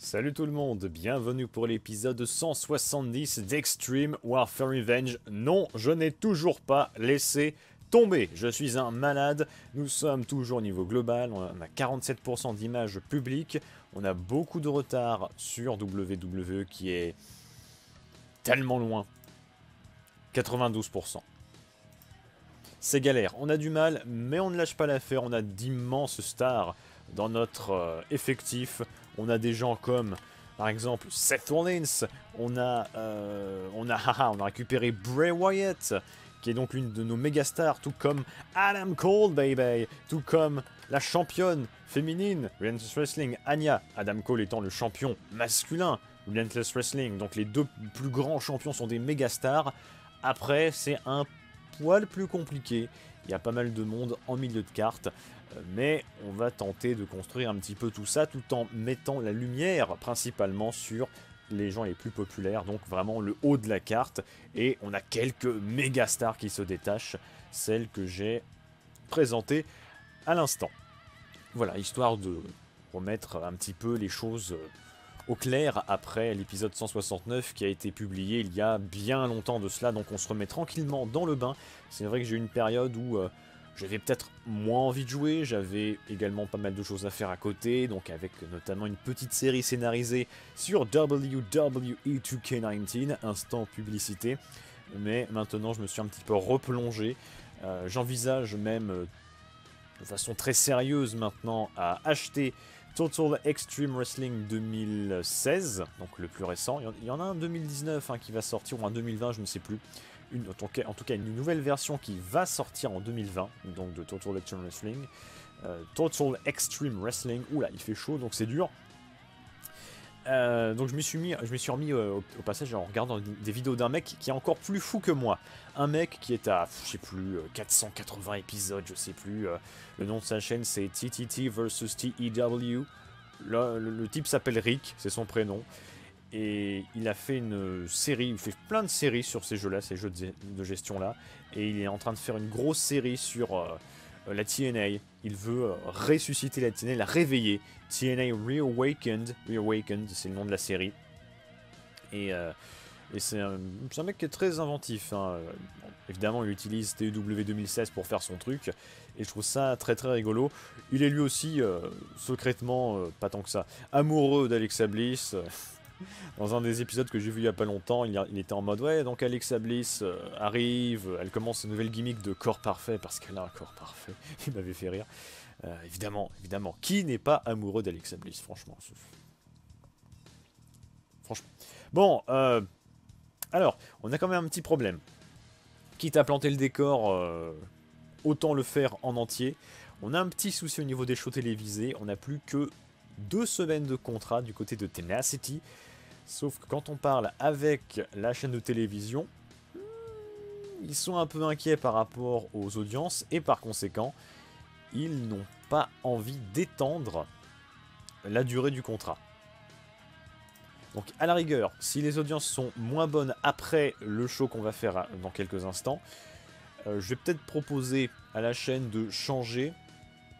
Salut tout le monde, bienvenue pour l'épisode 170 d'Extreme Warfare Revenge. Non, je n'ai toujours pas laissé tomber, je suis un malade, nous sommes toujours au niveau global, on a 47% d'images publiques, on a beaucoup de retard sur WWE qui est tellement loin. 92%. C'est galère, on a du mal, mais on ne lâche pas l'affaire, on a d'immenses stars dans notre euh, effectif. On a des gens comme, par exemple, Seth Rollins. On a, euh, récupéré Bray Wyatt, qui est donc l'une de nos méga stars, tout comme Adam Cole, baby, tout comme la championne féminine Relentless Wrestling, Anya. Adam Cole étant le champion masculin Relentless Wrestling. Donc les deux plus grands champions sont des méga stars. Après, c'est un poil plus compliqué. Il y a pas mal de monde en milieu de carte mais on va tenter de construire un petit peu tout ça tout en mettant la lumière principalement sur les gens les plus populaires, donc vraiment le haut de la carte, et on a quelques méga stars qui se détachent, celles que j'ai présentées à l'instant. Voilà, histoire de remettre un petit peu les choses au clair après l'épisode 169 qui a été publié il y a bien longtemps de cela, donc on se remet tranquillement dans le bain. C'est vrai que j'ai eu une période où... Euh, j'avais peut-être moins envie de jouer, j'avais également pas mal de choses à faire à côté, donc avec notamment une petite série scénarisée sur WWE 2K19, instant publicité. Mais maintenant je me suis un petit peu replongé. Euh, j'envisage même euh, de façon très sérieuse maintenant à acheter Total Extreme Wrestling 2016, donc le plus récent. Il y en a un 2019 hein, qui va sortir, ou un 2020, je ne sais plus en, tout cas, une nouvelle version qui va sortir en 2020, donc de Total Extreme Wrestling. Euh, Total Extreme Wrestling, oula, il fait chaud, donc c'est dur. Euh, donc je me suis mis, je me suis remis euh, au, passage en regardant des vidéos d'un mec qui est encore plus fou que moi. Un mec qui est à, je sais plus, 480 épisodes, je sais plus. le nom de sa chaîne c'est TTT versus TEW. Le, le type s'appelle Rick, c'est son prénom. Et il a fait une série, il fait plein de séries sur ces jeux-là, ces jeux de gestion-là. Et il est en train de faire une grosse série sur euh, la TNA. Il veut euh, ressusciter la TNA, la réveiller. TNA Reawakened, Reawakened, c'est le nom de la série. Et, euh, c'est un, mec qui est très inventif. Hein. évidemment, il utilise TW 2016 pour faire son truc. Et je trouve ça très très rigolo. Il est lui aussi, secrètement, pas tant que ça, amoureux d'Alexa Bliss. Dans un des épisodes que j'ai vu il y a pas longtemps, il, était en mode ouais, donc Alexa Bliss euh, arrive, elle commence une nouvelle gimmick de corps parfait parce qu'elle a un corps parfait. il m'avait fait rire. Euh, évidemment, évidemment. Qui n'est pas amoureux d'Alexa Bliss, franchement Franchement. Bon, euh, alors, on a quand même un petit problème. Quitte à planter le décor, autant le faire en entier. On a un petit souci au niveau des shows télévisés. On n'a plus que deux semaines de contrat du côté de Tenacity. Sauf que quand on parle avec la chaîne de télévision, ils sont un peu inquiets par rapport aux audiences et par conséquent, ils n'ont pas envie d'étendre la durée du contrat. Donc à la rigueur, si les audiences sont moins bonnes après le show qu'on va faire dans quelques instants, euh, je vais peut-être proposer à la chaîne de changer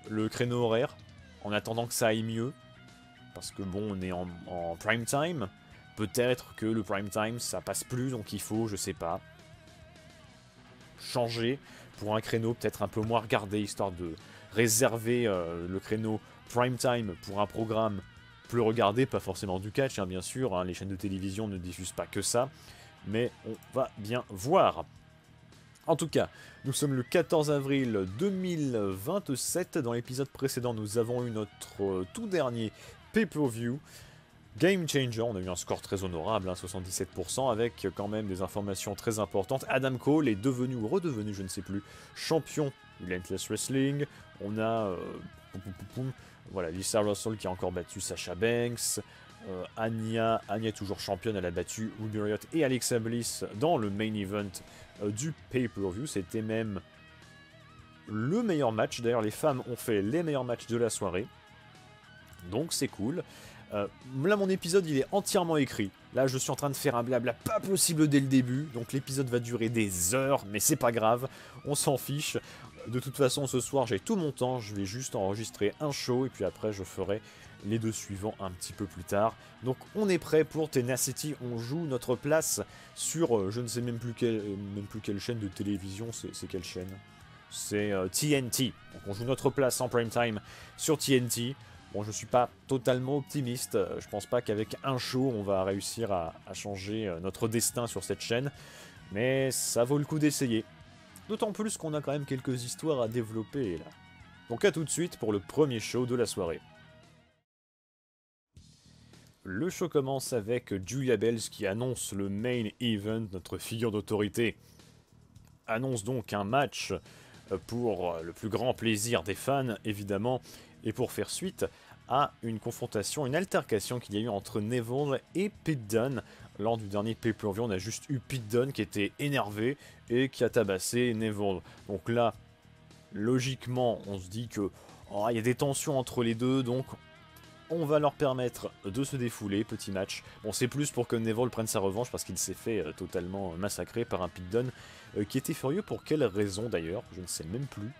le créneau horaire en attendant que ça aille mieux. Parce que bon, on est en, prime time. Peut-être que le prime time, ça passe plus, donc il faut, je sais pas, changer pour un créneau peut-être un peu moins regardé, histoire de réserver euh, le créneau prime time pour un programme plus regardé, pas forcément du catch, hein, bien sûr, hein, les chaînes de télévision ne diffusent pas que ça, mais on va bien voir. En tout cas, nous sommes le 14 avril 2027. Dans l'épisode précédent, nous avons eu notre euh, tout dernier pay-per-view. Game Changer, on a eu un score très honorable, 77%, hein, avec quand même des informations très importantes. Adam Cole est devenu, ou redevenu, je ne sais plus, champion du Limitless Wrestling. On a, euh, voilà, Lisa Russell qui a encore battu Sasha Banks. Euh, Anya, Anya toujours championne, elle a battu Ruby et Alexa Bliss dans le main event euh, du pay-per-view. C'était même le meilleur match. D'ailleurs, les femmes ont fait les meilleurs matchs de la soirée. Donc c'est cool. Euh, là, mon épisode, il est entièrement écrit. Là, je suis en train de faire un blabla pas possible dès le début. Donc, l'épisode va durer des heures, mais c'est pas grave. On s'en fiche. De toute façon, ce soir, j'ai tout mon temps. Je vais juste enregistrer un show et puis après, je ferai les deux suivants un petit peu plus tard. Donc on est prêt pour Tenacity, on joue notre place sur, euh, je ne sais même plus, quelle, même plus quelle chaîne de télévision, c'est quelle chaîne? C'est TNT. Donc on joue notre place en prime time sur TNT. Bon, je suis pas totalement optimiste. Euh, je pense pas qu'avec un show, on va réussir à, changer euh, notre destin sur cette chaîne. Mais ça vaut le coup d'essayer. D'autant plus qu'on a quand même quelques histoires à développer là. Donc à tout de suite pour le premier show de la soirée. Le show commence avec Julia Bells qui annonce le main event, notre figure d'autorité. Annonce donc un match euh, pour le plus grand plaisir des fans, évidemment, et pour faire suite à une confrontation, une altercation qu'il y a eu entre Neville et Pete. Lors du dernier pay-per-view, on a juste eu Pete qui était énervé et qui a tabassé Neville. Donc là, logiquement, on se dit que oh, il y a des tensions entre les deux, donc on va leur permettre de se défouler, petit match. Bon, c'est plus pour que Neville prenne sa revanche parce qu'il s'est fait euh, totalement massacrer par un Dunne euh, qui était furieux pour quelle raison d'ailleurs, je ne sais même plus.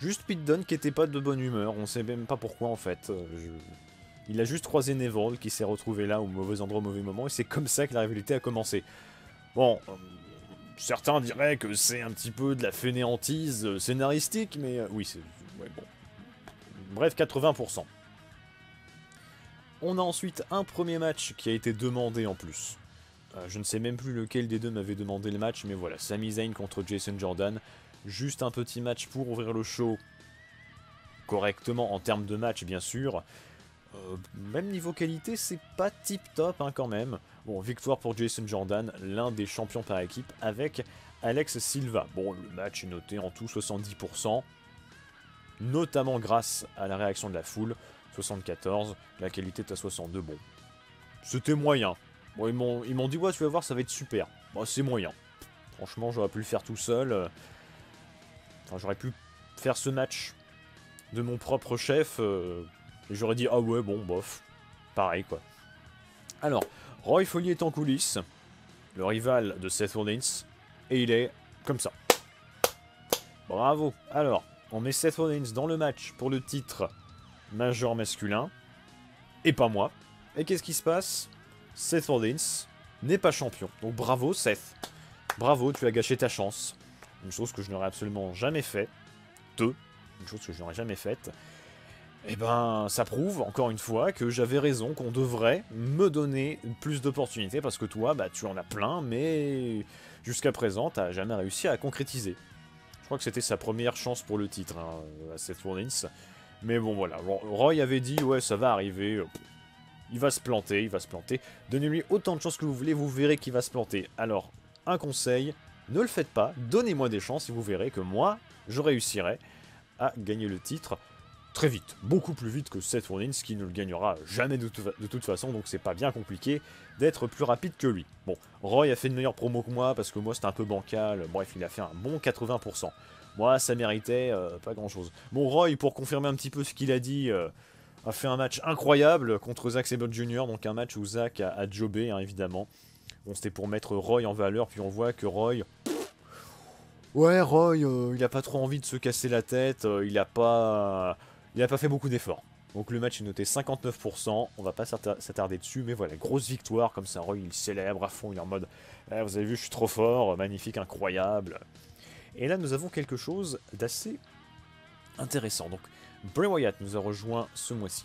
Juste Pete Dunne qui était pas de bonne humeur, on sait même pas pourquoi en fait. Euh, il a juste croisé Neville qui s'est retrouvé là au mauvais endroit au mauvais moment et c'est comme ça que la rivalité a commencé. Bon, euh, certains diraient que c'est un petit peu de la fainéantise euh, scénaristique, mais oui, c'est... Bon. Bref, 80%. On a ensuite un premier match qui a été demandé en plus. je ne sais même plus lequel des deux m'avait demandé le match, mais voilà, Sami Zayn contre Jason Jordan. Juste un petit match pour ouvrir le show correctement en termes de match, bien sûr. Euh, même niveau qualité, c'est pas tip top hein, quand même. Bon, victoire pour Jason Jordan, l'un des champions par équipe, avec Alex Silva. Bon, le match est noté en tout 70%, notamment grâce à la réaction de la foule. 74, la qualité est à 62, bon. C'était moyen. Bon, ils m'ont dit, ouais, tu vas voir, ça va être super. Bon, c'est moyen. Franchement, j'aurais pu le faire tout seul j'aurais pu faire ce match de mon propre chef, euh, et j'aurais dit, ah ouais, bon, bof. Pareil, quoi. Alors, Roy Foley est en coulisses, le rival de Seth Rollins, et il est comme ça. Bravo. Alors, on met Seth Rollins dans le match pour le titre majeur masculin, et pas moi. Et qu'est-ce qui se passe? Seth Rollins n'est pas champion. Donc bravo Seth. Bravo, tu as gâché ta chance une chose que je n'aurais absolument jamais fait, deux, une chose que je n'aurais jamais faite, eh ben ça prouve encore une fois que j'avais raison, qu'on devrait me donner plus d'opportunités parce que toi, bah tu en as plein, mais jusqu'à présent, t'as jamais réussi à concrétiser. Je crois que c'était sa première chance pour le titre hein, à Seth Rollins. Mais bon voilà, Roy avait dit ouais ça va arriver, il va se planter, il va se planter. Donnez-lui autant de chance que vous voulez, vous verrez qu'il va se planter. Alors, un conseil, ne le faites pas, donnez-moi des chances et vous verrez que moi, je réussirai à gagner le titre très vite, beaucoup plus vite que Seth Rollins qui ne le gagnera jamais de, toute façon, donc c'est pas bien compliqué d'être plus rapide que lui. Bon, Roy a fait une meilleure promo que moi parce que moi c'était un peu bancal, bref, il a fait un bon 80%. Moi, ça méritait euh, pas grand chose. Bon, Roy, pour confirmer un petit peu ce qu'il a dit, euh, a fait un match incroyable contre Zack Sabre Jr., donc un match où Zack a, jobé, hein, évidemment. Bon, c'était pour mettre Roy en valeur, puis on voit que Roy... Ouais, Roy, euh, il a pas trop envie de se casser la tête, euh, il a pas... Il a pas fait beaucoup d'efforts. Donc le match est noté 59%, on va pas s'attarder dessus, mais voilà, grosse victoire, comme ça Roy il célèbre à fond, il est en mode eh, vous avez vu, je suis trop fort, magnifique, incroyable ». Et là nous avons quelque chose d'assez intéressant. Donc Bray Wyatt nous a rejoint ce mois-ci.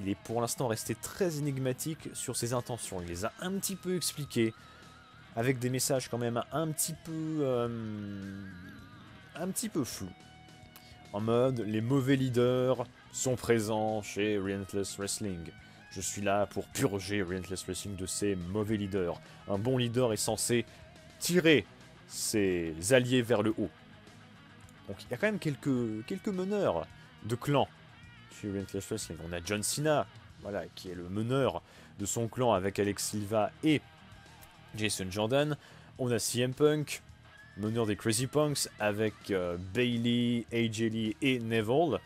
Il est pour l'instant resté très énigmatique sur ses intentions. Il les a un petit peu expliquées, avec des messages quand même un petit peu... Euh, un petit peu flous. En mode, les mauvais leaders sont présents chez Relentless Wrestling. Je suis là pour purger Relentless Wrestling de ces mauvais leaders. Un bon leader est censé tirer ses alliés vers le haut. Donc il y a quand même quelques, quelques meneurs de clans on a John Cena, voilà, qui est le meneur de son clan avec Alex Silva et Jason Jordan. On a CM Punk, meneur des Crazy Punks, avec euh, Bailey, AJ Lee et Neville.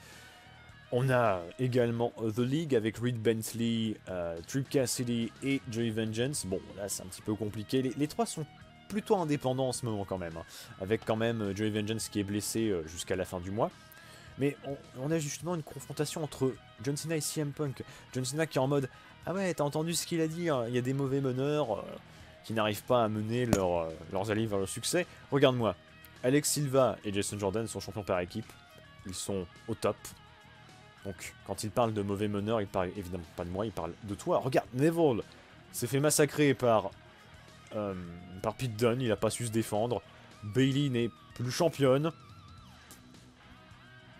On a également The League avec Reed Bentley, euh, Trip Cassidy et Joey Vengeance. Bon, là c'est un petit peu compliqué. Les, trois sont plutôt indépendants en ce moment quand même. Hein. avec quand même euh, Joey Vengeance qui est blessé jusqu'à la fin du mois. Mais on, a justement une confrontation entre John Cena et CM Punk. John Cena qui est en mode Ah ouais, t'as entendu ce qu'il a dit, hein. il y a des mauvais meneurs euh, qui n'arrivent pas à mener euh, leurs alliés vers le succès. Regarde-moi, Alex Silva et Jason Jordan sont champions par équipe. Ils sont au top. Donc, quand il parle de mauvais meneurs, il parle évidemment pas de moi, il parle de toi. Regarde, Neville s'est fait massacrer par, euh, par Pete Dunne, il a pas su se défendre. Bailey n'est plus championne.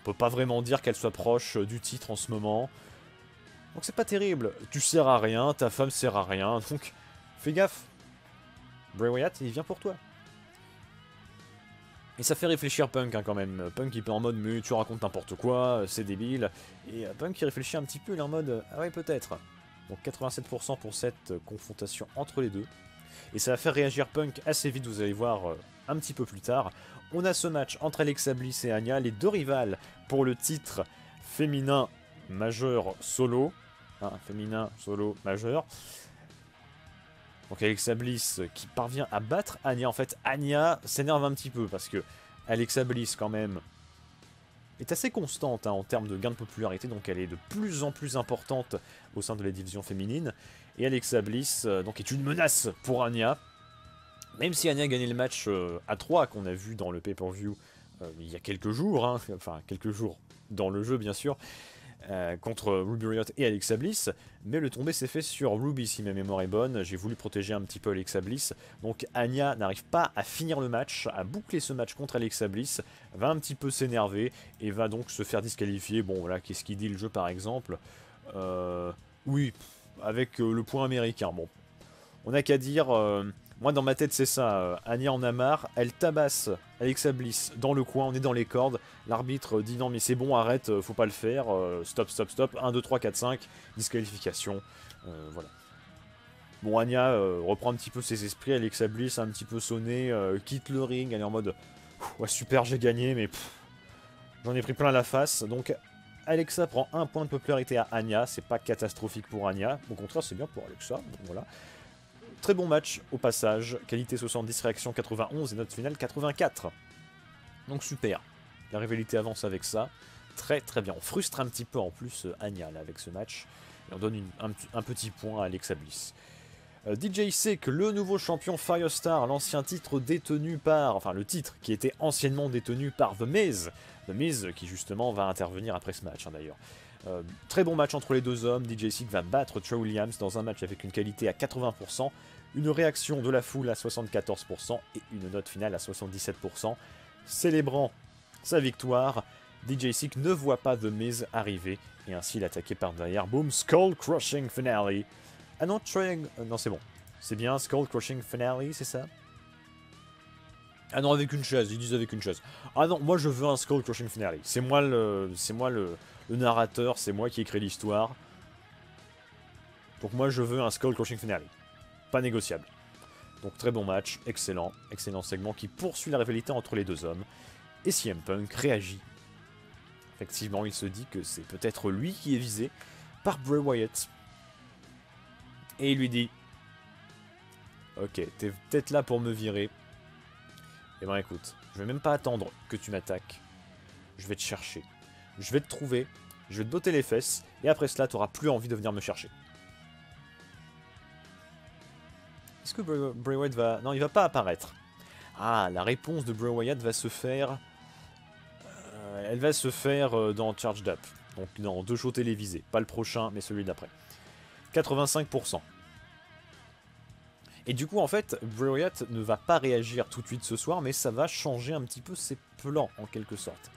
On peut pas vraiment dire qu'elle soit proche du titre en ce moment. Donc c'est pas terrible. Tu sers à rien, ta femme sert à rien, donc fais gaffe. Bray Wyatt, il vient pour toi. Et ça fait réfléchir Punk hein, quand même. Punk il est en mode mais tu racontes n'importe quoi, c'est débile. Et euh, Punk il réfléchit un petit peu, il est en mode ah ouais peut-être. Donc 87% pour cette confrontation entre les deux. Et ça va faire réagir Punk assez vite, vous allez voir euh, un petit peu plus tard. On a ce match entre Alexa Bliss et Anya, les deux rivales pour le titre féminin majeur solo. Hein, féminin solo majeur. Donc Alexa Bliss qui parvient à battre Anya. En fait, Anya s'énerve un petit peu parce que Alexa Bliss quand même est assez constante hein, en termes de gain de popularité, donc elle est de plus en plus importante au sein de la division féminine. Et Alexa Bliss euh, donc est une menace pour Anya. Même si Anya a gagné le match euh, à 3 qu'on a vu dans le pay-per-view euh, il y a quelques jours, hein, enfin quelques jours dans le jeu bien sûr, euh, contre Ruby Riot et Alexa Bliss, mais le tombé s'est fait sur Ruby si ma mémoire est bonne, j'ai voulu protéger un petit peu Alexa Bliss, donc Anya n'arrive pas à finir le match, à boucler ce match contre Alexa Bliss, va un petit peu s'énerver et va donc se faire disqualifier, bon voilà, qu'est-ce qu'il dit le jeu par exemple? Oui, avec le point américain, bon, on n'a qu'à dire moi, dans ma tête, c'est ça. Euh, Anya en a marre. Elle tabasse Alexa Bliss dans le coin. On est dans les cordes. L'arbitre dit non, mais c'est bon, arrête, euh, faut pas le faire. Euh, stop, stop, stop. 1, 2, 3, 4, 5. Disqualification. voilà. Bon, Anya reprend un petit peu ses esprits. Alexa Bliss a un petit peu sonné. quitte le ring. Elle est en mode Ouais, super, j'ai gagné, mais j'en ai pris plein la face. Donc, Alexa prend un point de popularité à Anya. C'est pas catastrophique pour Anya. Au contraire, c'est bien pour Alexa. voilà. Très bon match au passage, qualité 70, réaction 91 et note finale 84. Donc super, la rivalité avance avec ça. Très très bien, on frustre un petit peu en plus euh, Anya avec ce match. Et on donne un, petit point à Alexa Bliss. Euh, DJ le nouveau champion Firestar, l'ancien titre détenu par, enfin le titre qui était anciennement détenu par The Miz, The Miz qui justement va intervenir après ce match hein, d'ailleurs. Euh, très bon match entre les deux hommes, DJ Sick va battre Trey Williams dans un match avec une qualité à 80%, une réaction de la foule à 74% et une note finale à 77%. Célébrant sa victoire, DJ Sick ne voit pas The Miz arriver et ainsi attaqué par derrière. Boom, Skull Crushing Finale. Ah non, Trey... Euh, non, c'est bon. C'est bien, Skull Crushing Finale, c'est ça? Ah non, avec une chaise, ils disent avec une chaise. Ah non, moi je veux un Skull Crushing Finale. C'est moi le, c'est moi le, le narrateur, c'est moi qui écris l'histoire. Donc moi je veux un Skull Crushing Finale. Pas négociable. Donc très bon match, excellent, excellent segment qui poursuit la rivalité entre les deux hommes. Et CM Punk réagit. Effectivement, il se dit que c'est peut-être lui qui est visé par Bray Wyatt. Et il lui dit Ok, t'es peut-être là pour me virer. Eh ben écoute, je vais même pas attendre que tu m'attaques. Je vais te chercher. Je vais te trouver. Je vais te botter les fesses. Et après cela, t'auras plus envie de venir me chercher. Est-ce que Bray, Wyatt va... Non, il va pas apparaître. Ah, la réponse de Bray Wyatt va se faire... Euh, elle va se faire euh, dans Charged Up. Donc dans deux shows télévisés. Pas le prochain, mais celui d'après. 85%. Et du coup, en fait, Bray ne va pas réagir tout de suite ce soir, mais ça va changer un petit peu ses plans, en quelque sorte.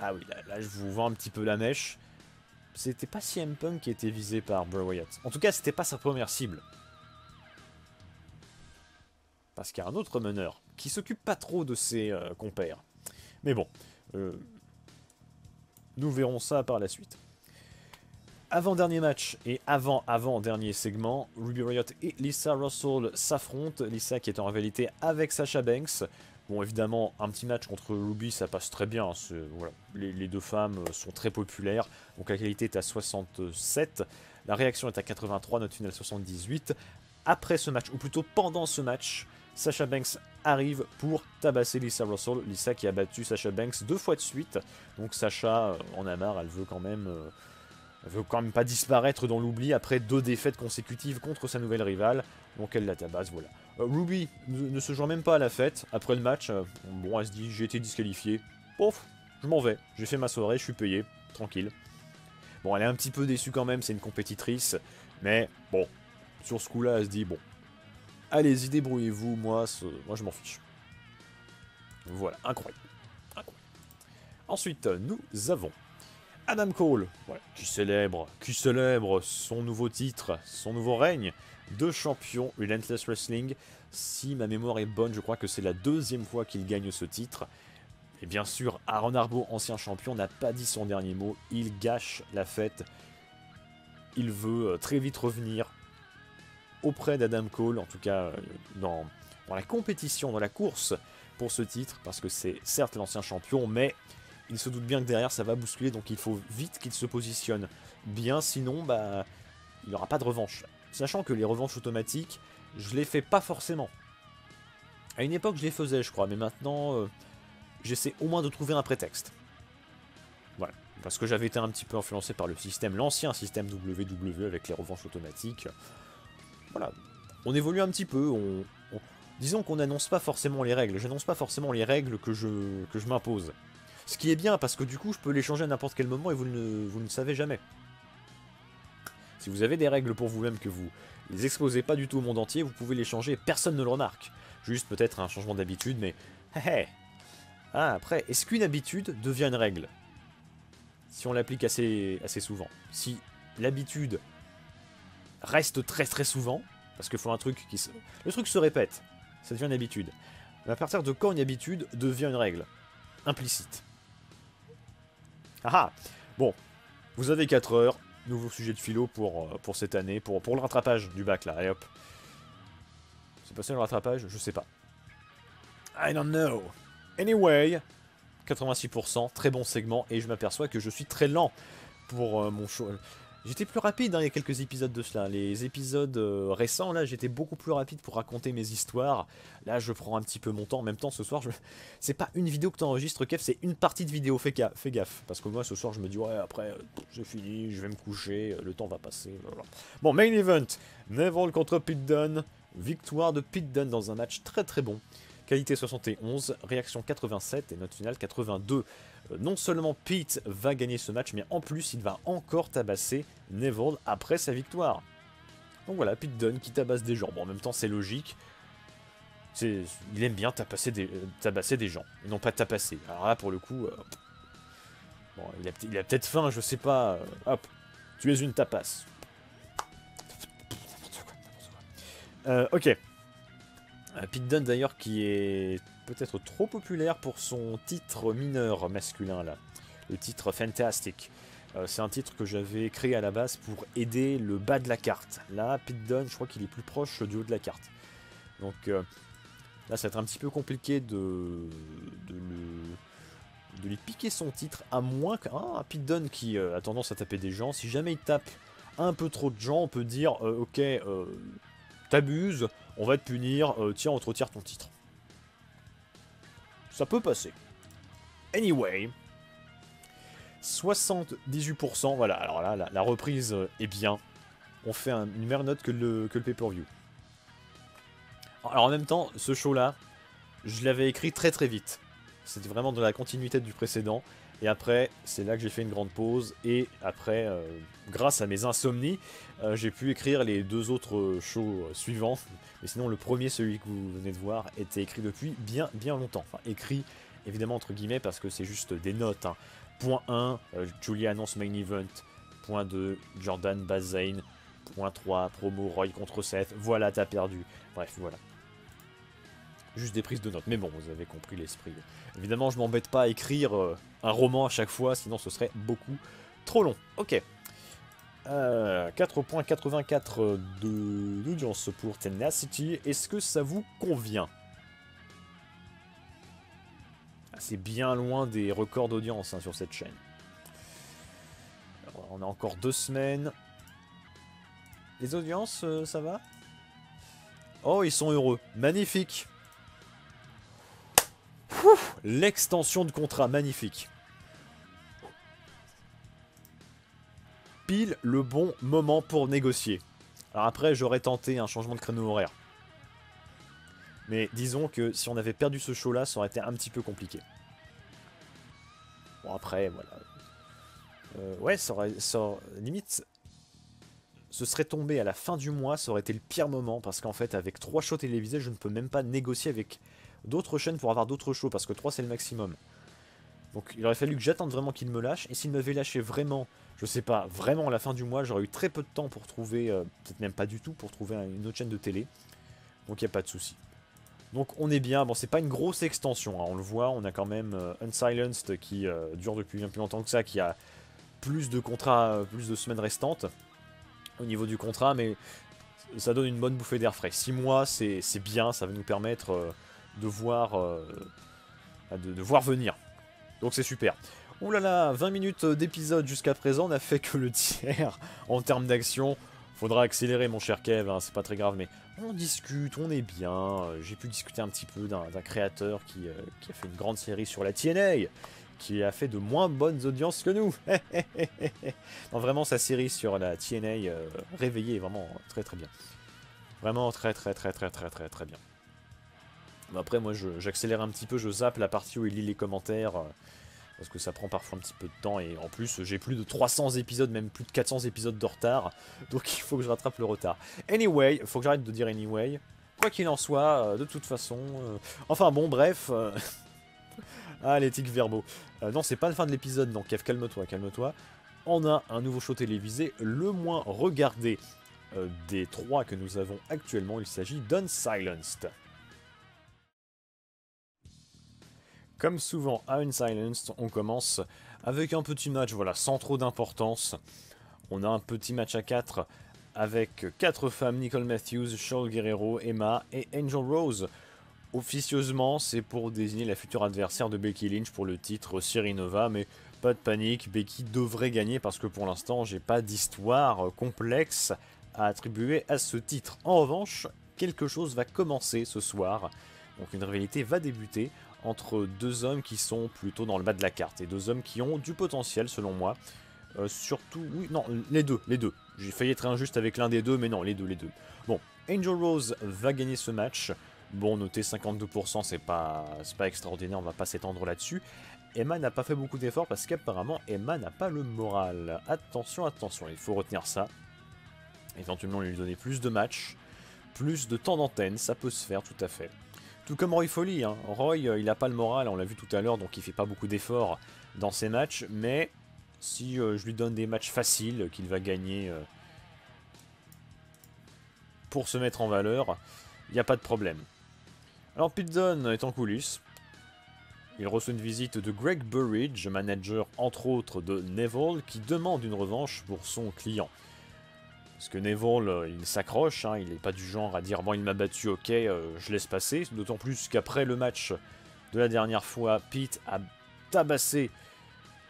Ah oui, là, je vous vends un petit peu la mèche. C'était pas CM Punk qui était visé par Bray Wyatt. En tout cas, c'était pas sa première cible. Parce qu'il y a un autre meneur qui s'occupe pas trop de ses euh, compères. Mais bon, euh, nous verrons ça par la suite. Avant-dernier match et avant-avant-dernier segment, Ruby Riot et Lisa Russell s'affrontent. Lisa qui est en rivalité avec Sasha Banks. Bon, évidemment, un petit match contre Ruby, ça passe très bien. Voilà. Les, deux femmes sont très populaires. Donc la qualité est à 67. La réaction est à 83, notre finale 78. Après ce match, ou plutôt pendant ce match, Sasha Banks arrive pour tabasser Lisa Russell. Lisa qui a battu Sasha Banks deux fois de suite. Donc Sasha en a marre, elle veut quand même... veut quand même pas disparaître dans l'oubli après deux défaites consécutives contre sa nouvelle rivale. Donc elle la tabasse, voilà. Ruby ne, se joint même pas à la fête. Après le match, bon, elle se dit, j'ai été disqualifié. Pouf, je m'en vais. J'ai fait ma soirée, je suis payé. Tranquille. Bon, elle est un petit peu déçue quand même, c'est une compétitrice. Mais bon, sur ce coup-là, elle se dit, bon, allez-y, débrouillez-vous, moi, moi je m'en fiche. Voilà, incroyable. Ensuite, nous avons Adam Cole, qui célèbre, qui célèbre son nouveau titre, son nouveau règne de champion Relentless Wrestling. Si ma mémoire est bonne, je crois que c'est la deuxième fois qu'il gagne ce titre. Et bien sûr, Aaron Arbo, ancien champion, n'a pas dit son dernier mot. Il gâche la fête. Il veut euh, très vite revenir auprès d'Adam Cole, en tout cas euh, dans, la compétition, dans la course pour ce titre, parce que c'est certes l'ancien champion, mais il se doute bien que derrière ça va bousculer, donc il faut vite qu'il se positionne bien, sinon bah, il n'aura pas de revanche. Sachant que les revanches automatiques, je les fais pas forcément. À une époque je les faisais je crois, mais maintenant... Euh, j'essaie au moins de trouver un prétexte. Voilà. Parce que j'avais été un petit peu influencé par le système, l'ancien système WW avec les revanches automatiques. Voilà. On évolue un petit peu, on, disons qu'on n'annonce pas forcément les règles. J'annonce pas forcément les règles que je, m'impose. Ce qui est bien, parce que du coup, je peux les changer à n'importe quel moment et vous ne, vous savez jamais. Si vous avez des règles pour vous-même que vous les exposez pas du tout au monde entier, vous pouvez les changer et personne ne le remarque. Juste peut-être un changement d'habitude, mais... Ah, après, est-ce qu'une habitude devient une règle? Si on l'applique assez souvent. Si l'habitude reste très très souvent, parce qu'il faut un truc qui se... Le truc se répète, ça devient une habitude. Mais à partir de quand une habitude devient une règle? Implicite. Ah ah Bon, vous avez 4 heures, nouveau sujet de philo pour, euh, pour cette année, pour, pour le rattrapage du bac là, et hop. C'est passé le rattrapage? Je sais pas. I don't know. Anyway, 86%, très bon segment, et je m'aperçois que je suis très lent pour euh, mon show. J'étais plus rapide hein, il y a quelques épisodes de cela. Les épisodes euh, récents, là, j'étais beaucoup plus rapide pour raconter mes histoires. Là, je prends un petit peu mon temps. En même temps, ce soir, je... c'est pas une vidéo que tu enregistres, Kev, c'est une partie de vidéo. Fais, gaffe, fais gaffe. Parce que moi, ce soir, je me dis, ouais, après, euh, j'ai fini, je vais me coucher, le temps va passer. Bon, main event Neville contre Pete Dunne. Victoire de Pete Dunne dans un match très très bon. Qualité 71, réaction 87 et note finale 82. Euh, non seulement Pete va gagner ce match, mais en plus il va encore tabasser Neville après sa victoire. Donc voilà, Pete Dunne qui tabasse des gens. Bon, en même temps, c'est logique. Il aime bien tabasser des, euh, tabasser des gens, et non pas tapasser. Alors là, pour le coup, euh, bon, il a, peut-être faim, je sais pas. hop, tu es une tapasse. ok. Euh, Pete Dunne d'ailleurs qui est peut-être trop populaire pour son titre mineur masculin là, le titre Fantastic. Euh, c'est un titre que j'avais créé à la base pour aider le bas de la carte. Là, Pete Dunne, je crois qu'il est plus proche du haut de la carte. Donc euh, là, ça va être un petit peu compliqué de, de, lui piquer son titre, à moins qu'un ah, Pete Dunne qui a tendance à taper des gens, si jamais il tape un peu trop de gens, on peut dire, ok, t'abuses, on va te punir, euh, tiens, on retire ton titre. Ça peut passer. Anyway, 78%, voilà, alors là, la, reprise est bien. On fait une meilleure note que le, que le pay-per-view. Alors en même temps, ce show-là, je l'avais écrit très très vite. C'était vraiment dans la continuité du précédent. Et après, c'est là que j'ai fait une grande pause. Et après, euh, grâce à mes insomnies, euh, j'ai pu écrire les deux autres shows suivants. Mais sinon, le premier, celui que vous venez de voir, était écrit depuis bien, bien longtemps. Enfin, écrit, évidemment, entre guillemets, parce que c'est juste des notes. Hein. Point 1, euh, Julia annonce main event. Point 2, Jordan Bazane. Point 3, promo Roy contre Seth. Voilà, t'as perdu. Bref, voilà. Juste des prises de notes. Mais bon, vous avez compris l'esprit. Évidemment, je m'embête pas à écrire un roman à chaque fois, sinon ce serait beaucoup trop long. Ok. 4.84 euh, d'audience pour Tenacity. Est-ce que ça vous convient? Ah, C'est bien loin des records d'audience hein, sur cette chaîne. on a encore deux semaines. Les audiences, euh, ça va? Oh, ils sont heureux. Magnifique. L'extension de contrat, magnifique. Pile le bon moment pour négocier. Alors après, j'aurais tenté un changement de créneau horaire. Mais disons que si on avait perdu ce show-là, ça aurait été un petit peu compliqué. Bon, après, voilà. Euh, ouais, ça aurait, ça Limite, ce serait tombé à la fin du mois, ça aurait été le pire moment, parce qu'en fait, avec trois shows télévisés, je ne peux même pas négocier avec d'autres chaînes pour avoir d'autres shows, parce que 3 c'est le maximum. Donc il aurait fallu que j'attende vraiment qu'il me lâche, et s'il m'avait lâché vraiment, je sais pas, vraiment à la fin du mois, j'aurais eu très peu de temps pour trouver, euh, peut-être même pas du tout, pour trouver une autre chaîne de télé. Donc il n'y a pas de souci. Donc on est bien, bon c'est pas une grosse extension, hein. on le voit, on a quand même euh, Unsilenced qui euh, dure depuis bien plus longtemps que ça, qui a plus de contrats, plus de semaines restantes au niveau du contrat, mais ça donne une bonne bouffée d'air frais. 6 mois c'est bien, ça va nous permettre de voir, de voir venir. Donc c'est super. Ouh là là, 20 minutes d'épisode jusqu'à présent, n'a fait que le tiers en termes d'action. Faudra accélérer mon cher Kev, hein, c'est pas très grave, mais on discute, on est bien. J'ai pu discuter un petit peu d'un créateur qui, euh, qui, a fait une grande série sur la TNA, qui a fait de moins bonnes audiences que nous. vraiment, sa série sur la TNA euh, réveillée est vraiment très très bien. Vraiment très très très très très très très bien. Après, moi, j'accélère un petit peu, je zappe la partie où il lit les commentaires, euh, parce que ça prend parfois un petit peu de temps, et en plus, j'ai plus de 300 épisodes, même plus de 400 épisodes de retard, donc il faut que je rattrape le retard. Anyway, faut que j'arrête de dire anyway, quoi qu'il en soit, euh, de toute façon... Euh, enfin bon, bref... ah, l'éthique verbo. non, c'est pas la fin de l'épisode, donc Kev, calme-toi, calme-toi. On a un nouveau show télévisé, le moins regardé des trois que nous avons actuellement, il s'agit d'Unsilenced. Comme souvent à Unsilenced, on commence avec un petit match, voilà, sans trop d'importance. On a un petit match à 4 avec 4 femmes, Nicole Matthews, Charles Guerrero, Emma et Angel Rose. Officieusement, c'est pour désigner la future adversaire de Becky Lynch pour le titre Nova, mais pas de panique, Becky devrait gagner parce que pour l'instant, j'ai pas d'histoire complexe à attribuer à ce titre. En revanche, quelque chose va commencer ce soir, donc une rivalité va débuter entre deux hommes qui sont plutôt dans le bas de la carte, et deux hommes qui ont du potentiel selon moi. Euh, surtout, oui, non, les deux, les deux. J'ai failli être injuste avec l'un des deux, mais non, les deux, les deux. Bon, Angel Rose va gagner ce match. Bon, noter 52%, c'est pas, pas extraordinaire, on va pas s'étendre là-dessus. Emma n'a pas fait beaucoup d'efforts parce qu'apparemment Emma n'a pas le moral. Attention, attention, il faut retenir ça. Éventuellement lui donner plus de matchs, plus de temps d'antenne, ça peut se faire tout à fait. Tout comme Roy Foley. Hein. Roy, euh, il n'a pas le moral, on l'a vu tout à l'heure, donc il fait pas beaucoup d'efforts dans ses matchs. Mais si euh, je lui donne des matchs faciles qu'il va gagner euh, pour se mettre en valeur, il n'y a pas de problème. Alors Pete Dunne est en coulisses. Il reçoit une visite de Greg Burridge, manager entre autres de Neville, qui demande une revanche pour son client. Parce que Neville, euh, il s'accroche, hein, il n'est pas du genre à dire bon il m'a battu, ok, euh, je laisse passer. D'autant plus qu'après le match de la dernière fois, Pete a tabassé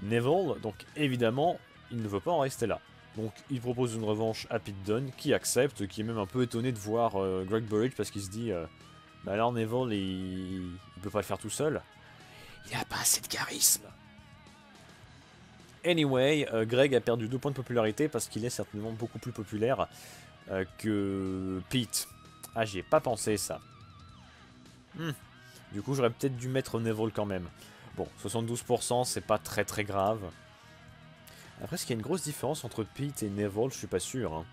Neville, donc évidemment, il ne veut pas en rester là. Donc il propose une revanche à Pete Dunne, qui accepte, qui est même un peu étonné de voir euh, Greg Burridge, parce qu'il se dit, bah alors Neville, il... il peut pas le faire tout seul. Il a pas assez de charisme. Anyway, euh, Greg a perdu deux points de popularité parce qu'il est certainement beaucoup plus populaire euh, que Pete. Ah, j'y ai pas pensé ça. Hmm. Du coup, j'aurais peut-être dû mettre Neville quand même. Bon, 72%, c'est pas très très grave. Après, est-ce qu'il y a une grosse différence entre Pete et Neville? Je suis pas sûr. Hein.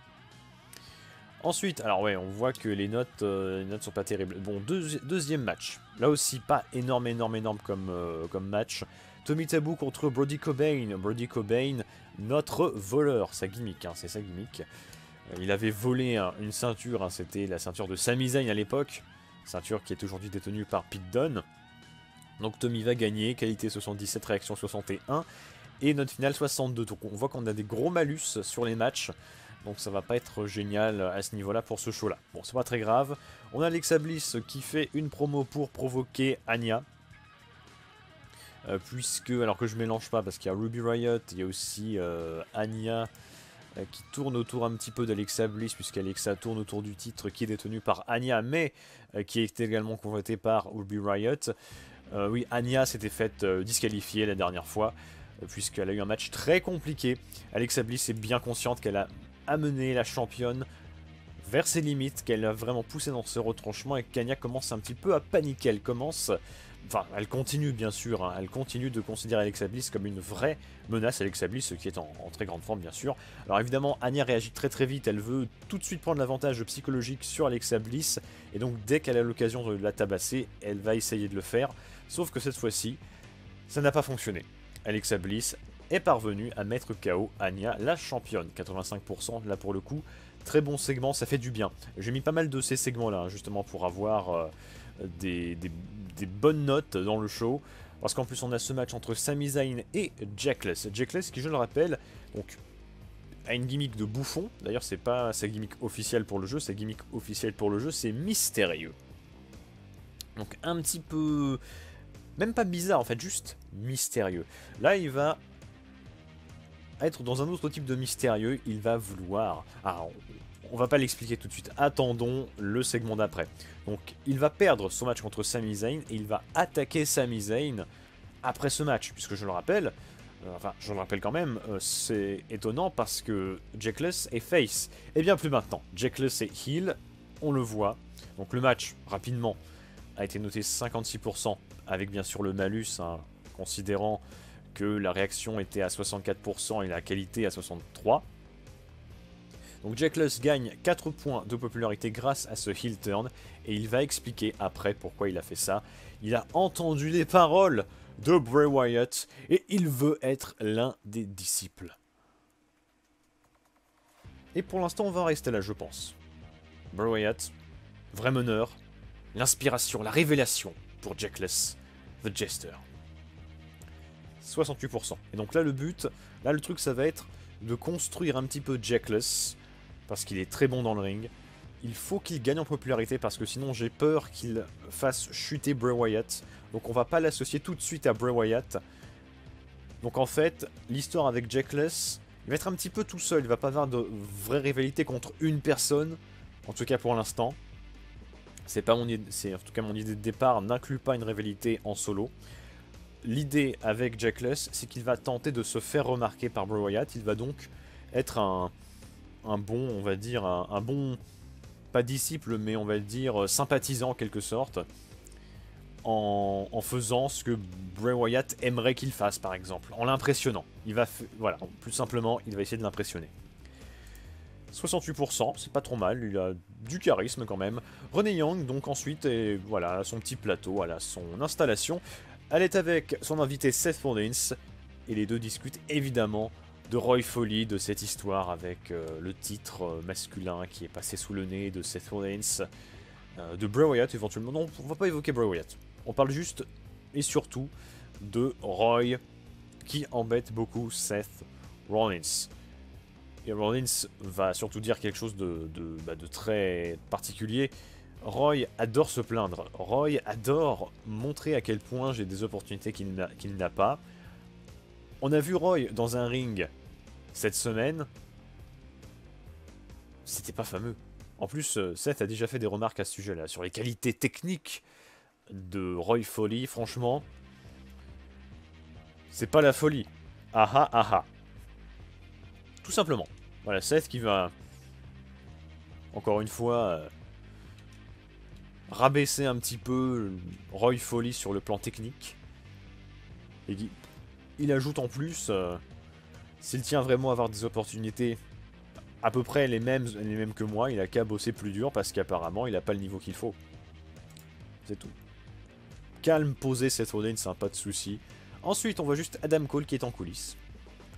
Ensuite, alors ouais, on voit que les notes, euh, les notes sont pas terribles. Bon, deuxième match. Là aussi, pas énorme, énorme, énorme comme, comme match. Tommy Tabou contre Brody Cobain. Brody Cobain, notre voleur, sa gimmick, hein, c'est sa gimmick. Euh, il avait volé une ceinture, hein, c'était la ceinture de Sami Zayn à l'époque, ceinture qui est aujourd'hui détenue par Pete Dunne. Donc Tommy va gagner, qualité 77, réaction 61, et notre finale 62. Donc on voit qu'on a des gros malus sur les matchs, donc ça va pas être génial à ce niveau-là pour ce show-là. Bon, c'est pas très grave. On a Alexa Bliss qui fait une promo pour provoquer Anya, euh, puisque, alors que je mélange pas, parce qu'il y a Ruby Riot, il y a aussi euh, Anya, euh, qui tourne autour un petit peu d'Alexa Bliss, puisqu'Alexa tourne autour du titre qui est détenu par Anya, mais qui est également convoité par Ruby Riot. oui, Anya s'était faite disqualifier la dernière fois, puisqu'elle a eu un match très compliqué. Alexa Bliss est bien consciente qu'elle a amené la championne vers ses limites, qu'elle a vraiment poussé dans ce retranchement et qu'Anya commence un petit peu à paniquer. Elle commence Enfin, elle continue bien sûr, hein. elle continue de considérer Alexa Bliss comme une vraie menace. Alexa Bliss qui est en, très grande forme bien sûr. Alors évidemment, Anya réagit très très vite, elle veut tout de suite prendre l'avantage psychologique sur Alexa Bliss. Et donc dès qu'elle a l'occasion de la tabasser, elle va essayer de le faire. Sauf que cette fois-ci, ça n'a pas fonctionné. Alexa Bliss est parvenue à mettre KO Anya, la championne. 85% là pour le coup. Très bon segment, ça fait du bien. J'ai mis pas mal de ces segments là, justement pour avoir... Euh, des, bonnes notes dans le show. Parce qu'en plus on a ce match entre Sami Zayn et Jackless. Jackless qui je le rappelle, donc a une gimmick de bouffon. D'ailleurs c'est pas sa gimmick officielle pour le jeu, sa gimmick officielle pour le jeu c'est mystérieux. Donc un petit peu... Même pas bizarre en fait, juste mystérieux. Là il va être dans un autre type de mystérieux, il va vouloir... Alors, on va pas l'expliquer tout de suite, attendons le segment d'après. Donc il va perdre son match contre Sami Zayn et il va attaquer Sami Zayn après ce match, puisque je le rappelle, euh, enfin je le rappelle quand même, euh, c'est étonnant parce que Jackless est face. Et bien plus maintenant, Jackless est heel, on le voit. Donc le match, rapidement, a été noté 56% avec bien sûr le malus, hein, considérant que la réaction était à 64% et la qualité à 63%. Donc Jackless gagne 4 points de popularité grâce à ce heel turn et il va expliquer après pourquoi il a fait ça. Il a entendu les paroles de Bray Wyatt et il veut être l'un des disciples. Et pour l'instant on va rester là je pense. Bray Wyatt, vrai meneur, l'inspiration, la révélation pour Jackless, The Jester. 68%. Et donc là le but, là le truc ça va être de construire un petit peu Jackless parce qu'il est très bon dans le ring. Il faut qu'il gagne en popularité parce que sinon j'ai peur qu'il fasse chuter Bray Wyatt. Donc on va pas l'associer tout de suite à Bray Wyatt. Donc en fait, l'histoire avec Jackless, il va être un petit peu tout seul. Il va pas avoir de vraie rivalité contre une personne. En tout cas pour l'instant. C'est pas mon c'est en tout cas mon idée de départ n'inclut pas une rivalité en solo. L'idée avec Jackless, c'est qu'il va tenter de se faire remarquer par Bray Wyatt. Il va donc être un, un bon, on va dire, un, bon, pas disciple, mais on va dire euh, sympathisant en quelque sorte, en, faisant ce que Bray Wyatt aimerait qu'il fasse, par exemple, en l'impressionnant. Il va, voilà, plus simplement, il va essayer de l'impressionner. 68%, c'est pas trop mal, il a du charisme quand même. René Young, donc ensuite, et voilà, son petit plateau, à son installation. Elle est avec son invité Seth Rollins, et les deux discutent évidemment de Roy Foley, de cette histoire avec euh, le titre euh, masculin qui est passé sous le nez de Seth Rollins, euh, de Bray Wyatt éventuellement. Non, on va pas évoquer Bray Wyatt. On parle juste et surtout de Roy qui embête beaucoup Seth Rollins. Et Rollins va surtout dire quelque chose de, bah, très particulier. Roy adore se plaindre. Roy adore montrer à quel point j'ai des opportunités qu'il n'a pas. On a vu Roy dans un ring cette semaine. C'était pas fameux. En plus, euh, Seth a déjà fait des remarques à ce sujet-là, sur les qualités techniques de Roy Foley. Franchement, c'est pas la folie. Aha, ah, aha. Ah. Tout simplement. Voilà, Seth qui va, encore une fois, euh, rabaisser un petit peu Roy Foley sur le plan technique. Et il ajoute en plus, euh, s'il tient vraiment à avoir des opportunités à peu près les mêmes, que moi, il a qu'à bosser plus dur parce qu'apparemment il n'a pas le niveau qu'il faut. C'est tout. Calme, posé, cette Rollins, c'est pas de souci. Ensuite, on voit juste Adam Cole qui est en coulisses.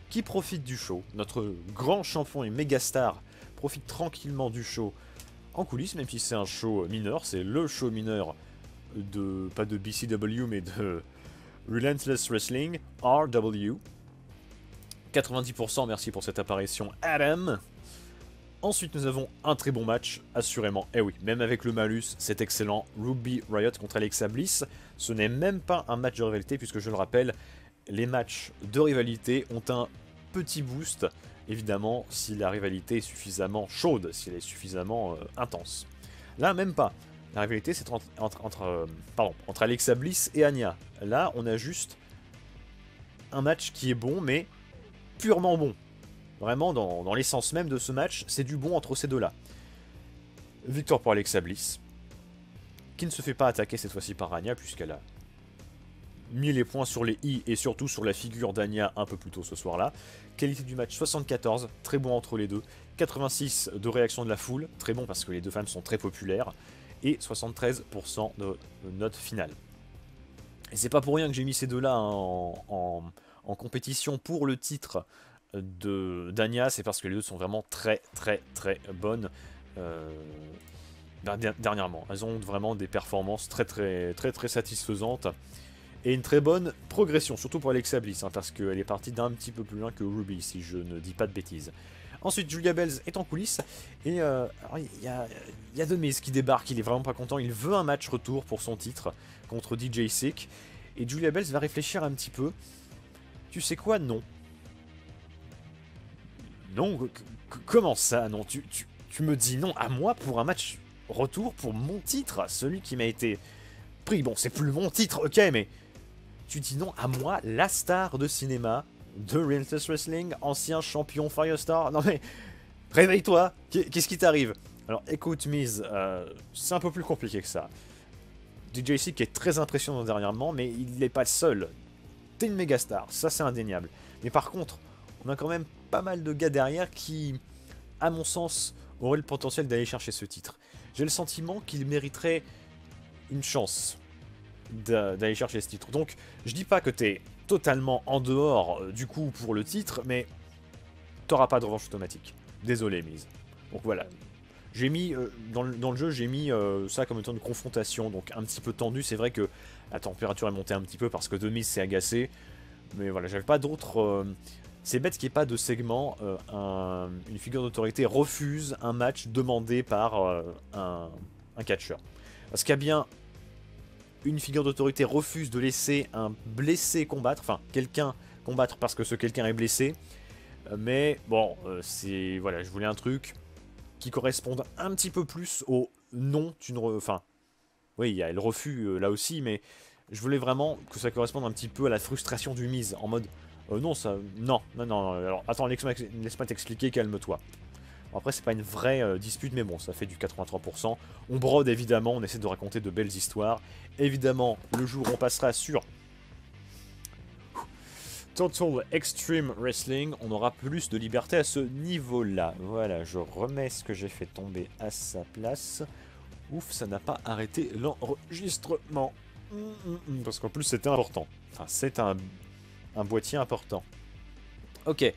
Qui profite du show. Notre grand champion et méga star profite tranquillement du show en coulisses, même si c'est un show mineur. C'est le show mineur de, pas de BCW, mais de Relentless Wrestling, RW. 90%, merci pour cette apparition, Adam. Ensuite, nous avons un très bon match, assurément. Eh oui, même avec le malus, c'est excellent. Ruby Riot contre Alexa Bliss. Ce n'est même pas un match de rivalité, puisque je le rappelle, les matchs de rivalité ont un petit boost. évidemment si la rivalité est suffisamment chaude, si elle est suffisamment intense. Là, même pas. La rivalité, c'est pardon, entre Alexa Bliss et Anya. Là, on a juste un match qui est bon, mais purement bon. Vraiment, dans, l'essence même de ce match, c'est du bon entre ces deux-là. Victoire pour Alexa Bliss, qui ne se fait pas attaquer cette fois-ci par Anya, puisqu'elle a mis les points sur les i et surtout sur la figure d'Anya un peu plus tôt ce soir-là. Qualité du match 74, très bon entre les deux. 86 de réaction de la foule, très bon parce que les deux femmes sont très populaires. Et 73% de note finale. Et c'est pas pour rien que j'ai mis ces deux-là en, compétition pour le titre de d'Anya, c'est parce que les deux sont vraiment très très très bonnes euh, dernièrement. Elles ont vraiment des performances très très très très satisfaisantes et une très bonne progression, surtout pour Alexa Bliss, hein, parce qu'elle est partie d'un petit peu plus loin que Ruby, si je ne dis pas de bêtises. Ensuite, Julia Bells est en coulisses, et euh, il y a, y qui débarque, il est vraiment pas content, il veut un match retour pour son titre contre DJ Sick, et Julia Bells va réfléchir un petit peu. Tu sais quoi Non. Non Comment ça Non? Tu me dis non à moi pour un match retour pour mon titre, celui qui m'a été pris. Bon, c'est plus mon titre, ok, mais tu dis non à moi, la star de cinéma de Relentless Wrestling, ancien champion Firestar. Non mais, réveille-toi, qu'est-ce qui t'arrive? Alors écoute, Miz, euh, c'est un peu plus compliqué que ça. DJC qui est très impressionnant dernièrement, mais il n'est pas le seul. T'es une méga star, ça c'est indéniable. Mais par contre, on a quand même pas mal de gars derrière qui, à mon sens, auraient le potentiel d'aller chercher ce titre. J'ai le sentiment qu'il mériterait une chance d'aller chercher ce titre. Donc, je dis pas que t'es totalement en dehors euh, du coup pour le titre, mais t'auras pas de revanche automatique. Désolé, mise. Donc voilà. J'ai mis, euh, dans, le, jeu, j'ai mis euh, ça comme étant de confrontation, donc un petit peu tendu. C'est vrai que la température est montée un petit peu parce que de mise s'est agacé. Mais voilà, j'avais pas d'autres... C'est bête qu'il n'y ait pas de segment. une figure d'autorité refuse un match demandé par un, un catcheur. Parce qu'il y a bien une figure d'autorité refuse de laisser un blessé combattre, enfin quelqu'un combattre parce que ce quelqu'un est blessé. Euh, mais bon, euh, c'est voilà, je voulais un truc qui corresponde un petit peu plus au non, tu ne, enfin, oui, il y a le refus euh, là aussi, mais je voulais vraiment que ça corresponde un petit peu à la frustration du mise, en mode non, ça, non, non, non, alors attends, laisse-moi t'expliquer, calme-toi. Après, c'est pas une vraie euh, dispute, mais bon, ça fait du 83%. On brode évidemment, on essaie de raconter de belles histoires. Évidemment, le jour on passera sur Total Extreme Wrestling, on aura plus de liberté à ce niveau-là. Voilà, je remets ce que j'ai fait tomber à sa place. Ouf, ça n'a pas arrêté l'enregistrement. Hum, hum, hum, parce qu'en plus, c'était important. Enfin, c'est un, un boîtier important. Ok.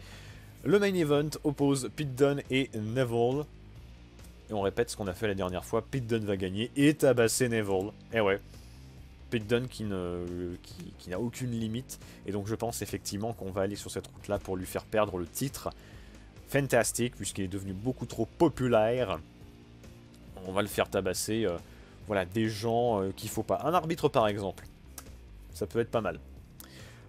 Le main event oppose Pete Dunne et Neville. Et on répète ce qu'on a fait la dernière fois, Pete Dunne va gagner et tabasser Neville. Eh ouais, Pete Dunne qui n'a aucune limite. Et donc je pense effectivement qu'on va aller sur cette route-là pour lui faire perdre le titre. Fantastique, puisqu'il est devenu beaucoup trop populaire. On va le faire tabasser. Euh, voilà, des gens euh, qu'il faut pas. Un arbitre par exemple. Ça peut être pas mal.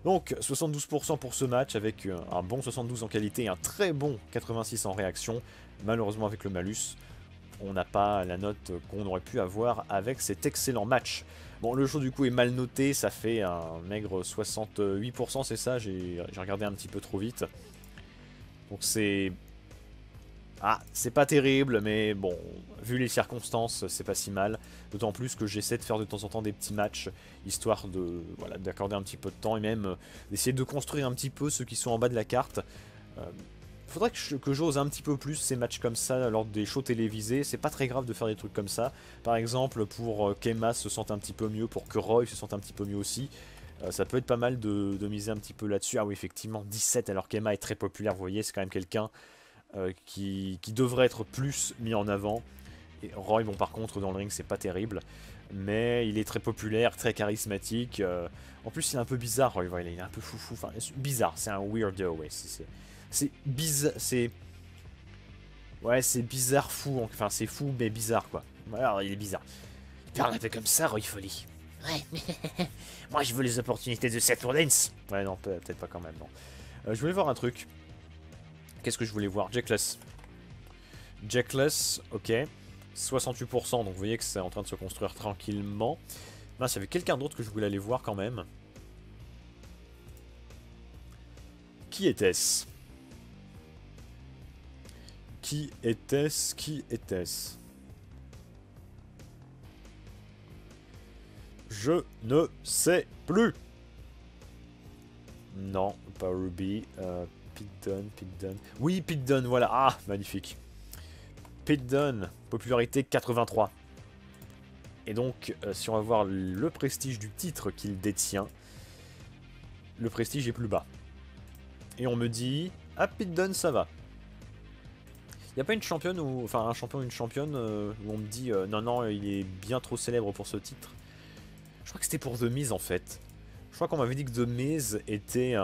Donc 72% pour ce match avec euh, un bon 72 en qualité et un très bon 86 en réaction. Malheureusement avec le malus, on n'a pas la note qu'on aurait pu avoir avec cet excellent match. Bon, le show du coup est mal noté, ça fait un maigre 68%, c'est ça, j'ai regardé un petit peu trop vite. Donc c'est ah, c'est pas terrible, mais bon, vu les circonstances, c'est pas si mal. D'autant plus que j'essaie de faire de temps en temps des petits matchs, histoire de voilà d'accorder un petit peu de temps et même euh, d'essayer de construire un petit peu ceux qui sont en bas de la carte. Euh, faudrait que j'ose un petit peu plus ces matchs comme ça lors des shows télévisés. C'est pas très grave de faire des trucs comme ça. Par exemple, pour euh, qu'Emma se sente un petit peu mieux, pour que Roy se sente un petit peu mieux aussi. ça peut être pas mal de, de miser un petit peu là-dessus. Ah oui, effectivement, 17 alors qu'Emma est très populaire, vous voyez, c'est quand même quelqu'un euh, qui, devrait être plus mis en avant. Et Roy, bon, par contre, dans le ring, c'est pas terrible. Mais il est très populaire, très charismatique. Euh, en plus, il est un peu bizarre, Roy. il est un peu foufou. Enfin, bizarre, c'est un weirdo, ouais. C'est bizarre. C'est. Ouais, c'est bizarre, fou. Enfin, c'est fou, mais bizarre, quoi. Alors, il est bizarre. Il parle un peu comme ça, Roy Folly. Ouais, moi je veux les opportunités de Seth Rollins. Ouais, non, peut-être pas quand même, non. Euh, je voulais voir un truc. Qu'est-ce que je voulais voir Jackless. Jackless, ok. 68%, donc vous voyez que c'est en train de se construire tranquillement. Là, il y avait quelqu'un d'autre que je voulais aller voir quand même. Qui était-ce? Qui était-ce? Qui était-ce? Je ne sais plus. Non, pas Ruby. Euh, Pete Dunne. Oui, Pete Dunne, voilà. Ah, magnifique. Pete Dunne, popularité 83. Et donc, euh, si on va voir le prestige du titre qu'il détient, le prestige est plus bas. Et on me dit, ah, Pete Dunne, ça va. Il n'y a pas une championne, ou enfin un champion ou une championne, euh, où on me dit, non, non, il est bien trop célèbre pour ce titre. Je crois que c'était pour The Miz en fait. Je crois qu'on m'avait dit que The Miz était,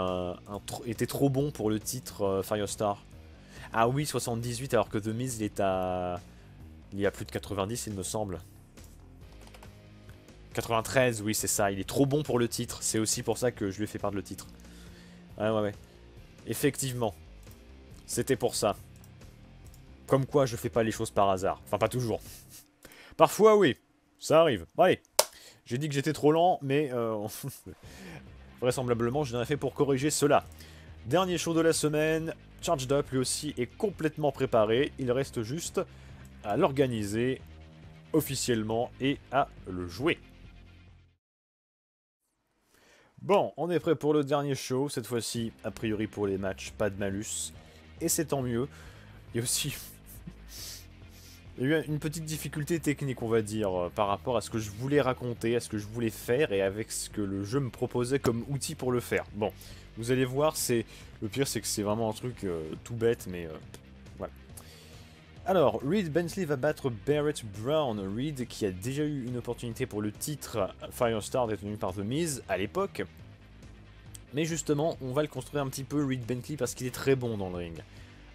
trop bon pour le titre euh, Firestar. Ah oui, 78, alors que The Miz, il est à... Il y a plus de 90, il me semble. 93, oui, c'est ça. Il est trop bon pour le titre. C'est aussi pour ça que je lui ai fait part de le titre. Ouais, ouais, ouais. Effectivement. C'était pour ça. Comme quoi, je fais pas les choses par hasard. Enfin, pas toujours. Parfois, oui. Ça arrive. Allez. J'ai dit que j'étais trop lent, mais euh, vraisemblablement, je n'en ai fait pour corriger cela. Dernier show de la semaine, Charged Up lui aussi est complètement préparé. Il reste juste à l'organiser officiellement et à le jouer. Bon, on est prêt pour le dernier show. Cette fois-ci, a priori pour les matchs, pas de malus. Et c'est tant mieux. Il y a aussi il y a eu une petite difficulté technique, on va dire, euh, par rapport à ce que je voulais raconter, à ce que je voulais faire et avec ce que le jeu me proposait comme outil pour le faire. Bon, vous allez voir, c'est le pire, c'est que c'est vraiment un truc euh, tout bête, mais euh, voilà. Alors, Reed Bentley va battre Barrett Brown. Reed qui a déjà eu une opportunité pour le titre Firestar détenu par The Miz à l'époque. Mais justement, on va le construire un petit peu, Reed Bentley, parce qu'il est très bon dans le ring.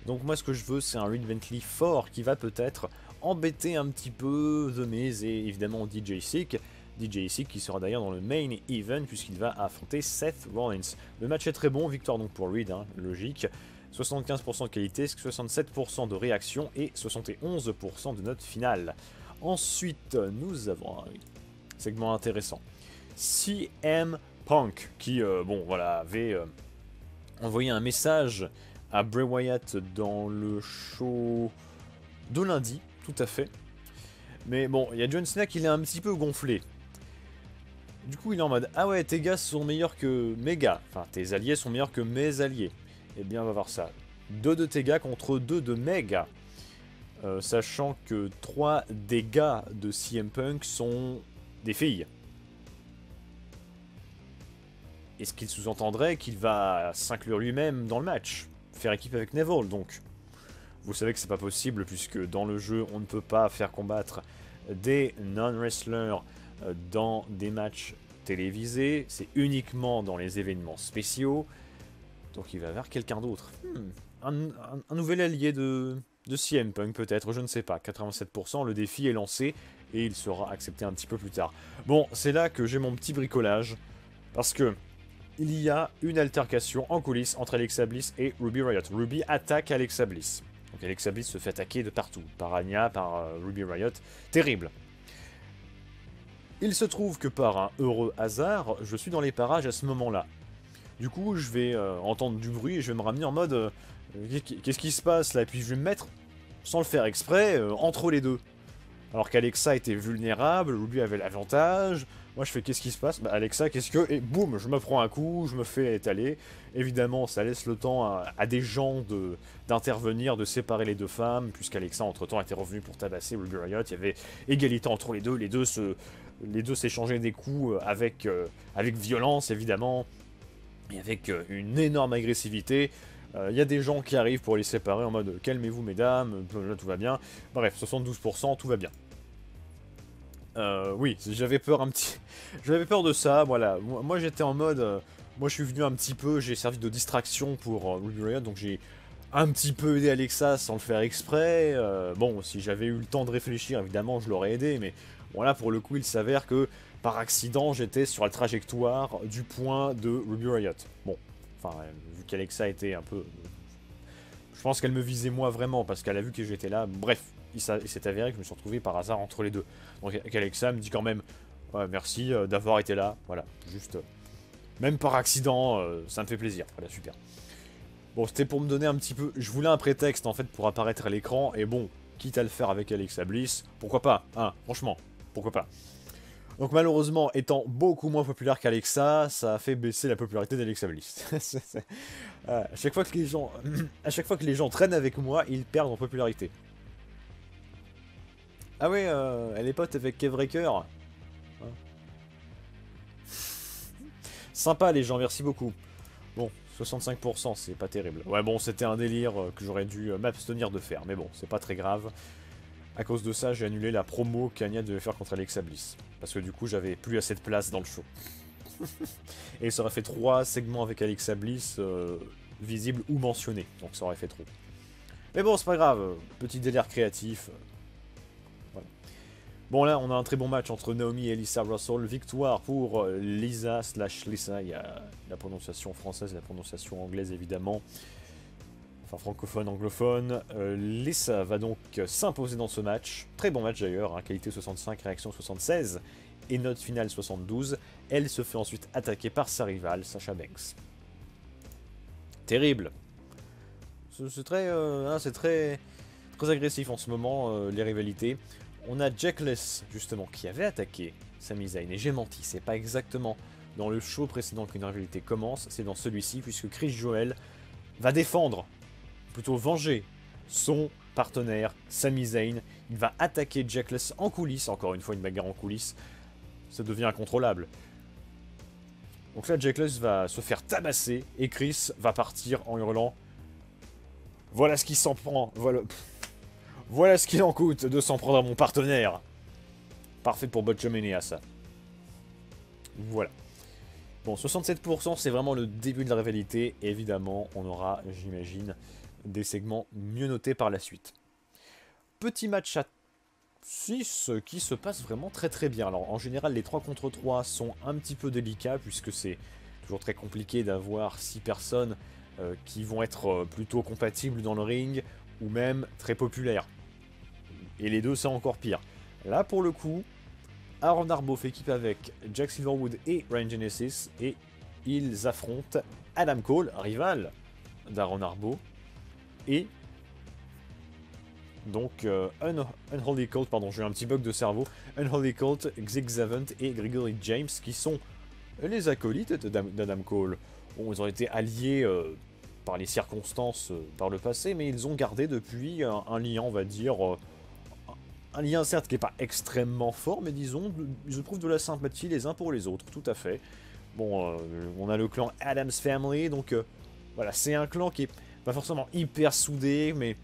Donc moi, ce que je veux, c'est un Reed Bentley fort qui va peut-être embêter un petit peu The Miz et évidemment DJ Sick. DJ Sick qui sera d'ailleurs dans le main event puisqu'il va affronter Seth Rollins. Le match est très bon, victoire donc pour Reed, hein, logique. 75% de qualité, 67% de réaction et 71% de note finale. Ensuite, nous avons un segment intéressant. CM Punk, qui, euh, bon, voilà, avait euh, envoyé un message à Bray Wyatt dans le show de lundi, tout à fait. Mais bon, il y a John Cena qui est un petit peu gonflé. Du coup, il est en mode Ah ouais, tes gars sont meilleurs que mes gars. Enfin, tes alliés sont meilleurs que mes alliés. Eh bien, on va voir ça. Deux de tes contre deux de mes. Euh, sachant que trois des gars de CM Punk sont des filles. Est-ce qu'il sous-entendrait qu'il va s'inclure lui-même dans le match? Faire équipe avec Neville, donc. Vous savez que c'est pas possible puisque dans le jeu on ne peut pas faire combattre des non-wrestlers euh, dans des matchs télévisés, c'est uniquement dans les événements spéciaux. Donc il va y avoir quelqu'un d'autre. Hmm, un, nouvel allié de, de CM Punk peut-être, je ne sais pas. 87%, le défi est lancé et il sera accepté un petit peu plus tard. Bon, c'est là que j'ai mon petit bricolage. Parce que il y a une altercation en coulisses entre Alexa Bliss et Ruby Riot. Ruby attaque Alexa Bliss. Donc Alexa Bliss se fait attaquer de partout, par Anya, par euh, Ruby Riot. Terrible. Il se trouve que par un heureux hasard, je suis dans les parages à ce moment-là. Du coup, je vais euh, entendre du bruit et je vais me ramener en mode euh, qu'est-ce qui se passe là? Et puis je vais me mettre, sans le faire exprès, entre les deux. Alors qu'Alexa était vulnérable, Ruby avait l'avantage, moi je fais qu'est-ce qui se passe? Bah Alexa qu'est-ce que Et boum, je me prends un coup, je me fais étaler. Évidemment ça laisse le temps à, des gens d'intervenir, de, séparer les deux femmes, puisqu'Alexa entre temps était revenu pour tabasser Ruby Riot. Il y avait égalité entre les deux, les deux s'échangeaient des coups avec, euh, avec violence évidemment, et avec euh, une énorme agressivité. Euh, il y a des gens qui arrivent pour les séparer en mode calmez-vous mesdames, tout va bien. Bref, 72%, tout va bien. Euh, oui, j'avais peur un petit... j'avais peur de ça, voilà. Moi, j'étais en mode... Euh, moi, je suis venu un petit peu, j'ai servi de distraction pour euh, Ruby Riot, donc j'ai un petit peu aidé Alexa sans le faire exprès. Euh, bon, si j'avais eu le temps de réfléchir, évidemment, je l'aurais aidé, mais voilà, pour le coup, il s'avère que, par accident, j'étais sur la trajectoire du point de Ruby Riot. Bon, enfin, vu qu'Alexa était un peu Je pense qu'elle me visait moi vraiment parce qu'elle a vu que j'étais là. Bref, il s'est avéré que je me suis retrouvé par hasard entre les deux. Donc Alexa me dit quand même ouais, merci euh, d'avoir été là. Voilà, juste. Euh, même par accident, euh, ça me fait plaisir. Voilà, super. Bon, c'était pour me donner un petit peu... Je voulais un prétexte, en fait, pour apparaître à l'écran. Et bon, quitte à le faire avec Alexa Bliss, pourquoi pas Hein, franchement, pourquoi pas donc malheureusement, étant beaucoup moins populaire qu'Alexa, ça a fait baisser la popularité d'Alexa Bliss. à, chaque fois que les gens, à chaque fois que les gens traînent avec moi, ils perdent en popularité. Ah ouais, euh, elle est pote avec Kevraker. Hein. Sympa les gens, merci beaucoup. Bon, 65%, c'est pas terrible. Ouais bon, c'était un délire euh, que j'aurais dû euh, m'abstenir de faire, mais bon, c'est pas très grave. À cause de ça, j'ai annulé la promo qu'Anya devait faire contre Alexa Bliss. Parce que du coup, j'avais plus assez de place dans le show. Et ça aurait fait trois segments avec Alexa Bliss euh, visibles ou mentionnés. Donc ça aurait fait trop. Mais bon, c'est pas grave. Petit délire créatif. Bon là, on a un très bon match entre Naomi et Lisa Russell. Victoire pour euh, Lisa slash Lisa. Il y a la prononciation française et la prononciation anglaise évidemment francophone, anglophone. Euh, Lisa va donc s'imposer dans ce match. Très bon match d'ailleurs, hein, qualité 65, réaction 76 et note finale 72. Elle se fait ensuite attaquer par sa rivale, Sasha Banks. Terrible. C'est très, euh, hein, très, très agressif en ce moment, euh, les rivalités. On a Jackless, justement, qui avait attaqué Sami Zayn. Et j'ai menti, c'est pas exactement dans le show précédent qu'une rivalité commence, c'est dans celui-ci, puisque Chris Joel va défendre plutôt venger son partenaire, Sami Zayn. Il va attaquer Jackless en coulisses, encore une fois une bagarre en coulisses. Ça devient incontrôlable. Donc là, Jackless va se faire tabasser et Chris va partir en hurlant Voilà ce qui s'en prend, voilà... voilà ce qu'il en coûte de s'en prendre à mon partenaire. Parfait pour à ça. Voilà. Bon, 67%, c'est vraiment le début de la rivalité. évidemment, on aura, j'imagine, des segments mieux notés par la suite. Petit match à 6 qui se passe vraiment très très bien. Alors en général les 3 contre 3 sont un petit peu délicats puisque c'est toujours très compliqué d'avoir 6 personnes euh, qui vont être euh, plutôt compatibles dans le ring ou même très populaires. Et les deux c'est encore pire. Là pour le coup, Aaron Arbo fait équipe avec Jack Silverwood et Ryan Genesis et ils affrontent Adam Cole, rival d'Aaron Arbo, et donc euh, Unholy Cult, pardon, j'ai un petit bug de cerveau, Unholy Cult, Zig Zavant et Gregory James qui sont les acolytes d'Adam Cole. Ils ont été alliés euh, par les circonstances euh, par le passé, mais ils ont gardé depuis un, lien, on va dire, un lien certes qui n'est pas extrêmement fort, mais disons, ils trouvent de la sympathie les uns pour les autres, tout à fait. Bon, on a le clan Adams Family, donc voilà, c'est un clan qui est pas forcément hyper soudés, mais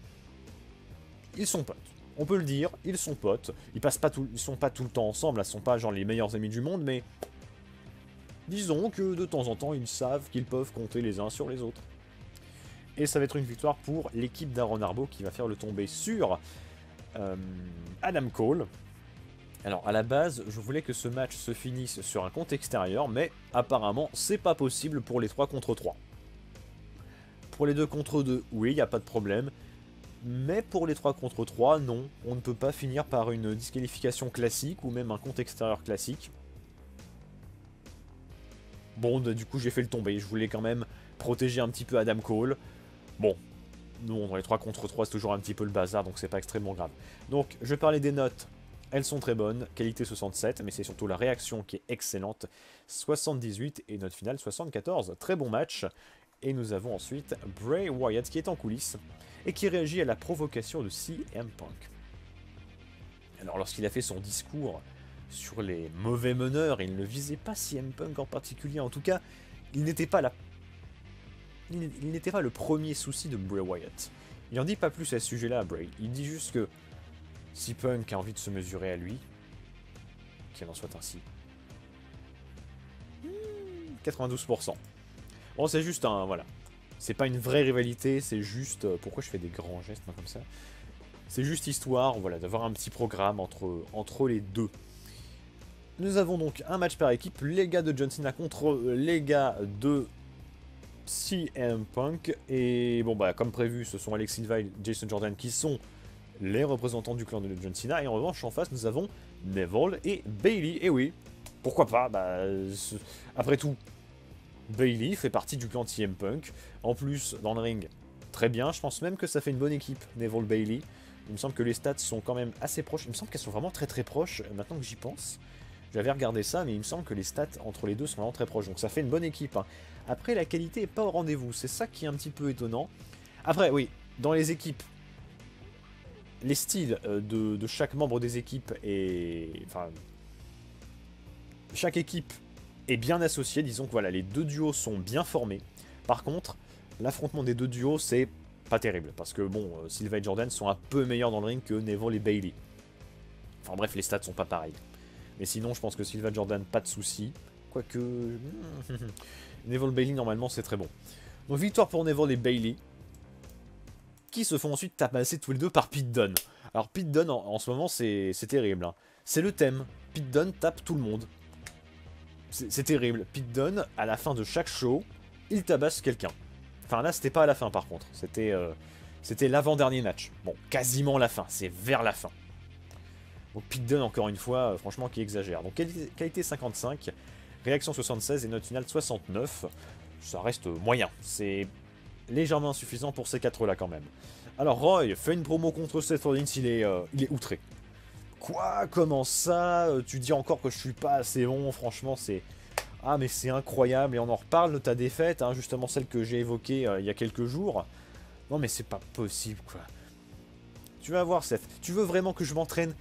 ils sont potes. On peut le dire, ils sont potes. Ils passent pas ils sont pas tout le temps ensemble, ils sont pas genre les meilleurs amis du monde, mais disons que de temps en temps, ils savent qu'ils peuvent compter les uns sur les autres. Et ça va être une victoire pour l'équipe d'Aaron Arbo qui va faire le tomber sur euh, Adam Cole. Alors à la base, je voulais que ce match se finisse sur un compte extérieur, mais apparemment c'est pas possible pour les 3 contre 3. Pour les 2 contre 2, oui, il n'y a pas de problème. Mais pour les 3 contre 3, non. On ne peut pas finir par une disqualification classique ou même un compte extérieur classique. Bon, du coup, j'ai fait le tomber. Je voulais quand même protéger un petit peu Adam Cole. Bon, non, dans les 3 contre 3, c'est toujours un petit peu le bazar, donc c'est pas extrêmement grave. Donc, je parler des notes. Elles sont très bonnes, qualité 67, mais c'est surtout la réaction qui est excellente. 78 et note finale 74. Très bon match. Et nous avons ensuite Bray Wyatt qui est en coulisses et qui réagit à la provocation de CM Punk. Alors lorsqu'il a fait son discours sur les mauvais meneurs, il ne visait pas CM Punk en particulier, en tout cas, il n'était pas là. Il n'était pas le premier souci de Bray Wyatt. Il n'en dit pas plus à ce sujet-là Bray. Il dit juste que si Punk a envie de se mesurer à lui, qu'il en soit ainsi. 92%. Bon, c'est juste un... Voilà. C'est pas une vraie rivalité, c'est juste... Euh, pourquoi je fais des grands gestes comme ça? C'est juste histoire, voilà, d'avoir un petit programme entre, entre les deux. Nous avons donc un match par équipe, les gars de John Cena contre les gars de CM Punk. Et bon, bah, comme prévu, ce sont Alex Silva et Jason Jordan qui sont les représentants du clan de John Cena. Et en revanche, en face, nous avons Neville et Bailey. Et oui, pourquoi pas bah, Après tout, Bailey fait partie du clan CM Punk. En plus, dans le ring, très bien. Je pense même que ça fait une bonne équipe, Neville Bailey. Il me semble que les stats sont quand même assez proches. Il me semble qu'elles sont vraiment très très proches, euh, maintenant que j'y pense. J'avais regardé ça, mais il me semble que les stats entre les deux sont vraiment très proches. Donc ça fait une bonne équipe. Hein. Après, la qualité est pas au rendez-vous. C'est ça qui est un petit peu étonnant. Après, oui, dans les équipes, les styles euh, de, chaque membre des équipes et... Enfin... Chaque équipe est bien associée. Disons que voilà, les deux duos sont bien formés. Par contre, l'affrontement des deux duos, c'est pas terrible. Parce que bon, euh, Silva et Jordan sont un peu meilleurs dans le ring que Neville et Bailey. Enfin bref, les stats sont pas pareils. Mais sinon, je pense que Silva Jordan, pas de soucis. Quoique... Neville Bailey, normalement, c'est très bon. Donc victoire pour Neville et Bailey. Qui se font ensuite tabasser tous les deux par Pete Dunne. Alors Pete Dunne, en, ce moment, c'est terrible. Hein. C'est le thème. Pete Dunne tape tout le monde. C'est terrible. Pete Dunne, à la fin de chaque show, il tabasse quelqu'un. Enfin là, c'était pas à la fin par contre. C'était euh, c'était l'avant-dernier match. Bon, quasiment la fin. C'est vers la fin. Donc Pete Dunne, encore une fois, euh, franchement, qui exagère. Donc qualité 55, réaction 76 et note finale 69. Ça reste moyen. C'est légèrement insuffisant pour ces quatre-là quand même. Alors Roy fait une promo contre Seth Rollins, il est, euh, il est outré. Quoi? Comment ça? Tu dis encore que je suis pas assez bon Franchement, c'est... Ah mais c'est incroyable, et on en reparle de ta défaite, hein, justement celle que j'ai évoquée euh, il y a quelques jours. Non mais c'est pas possible quoi. Tu vas voir Seth, tu veux vraiment que je m'entraîne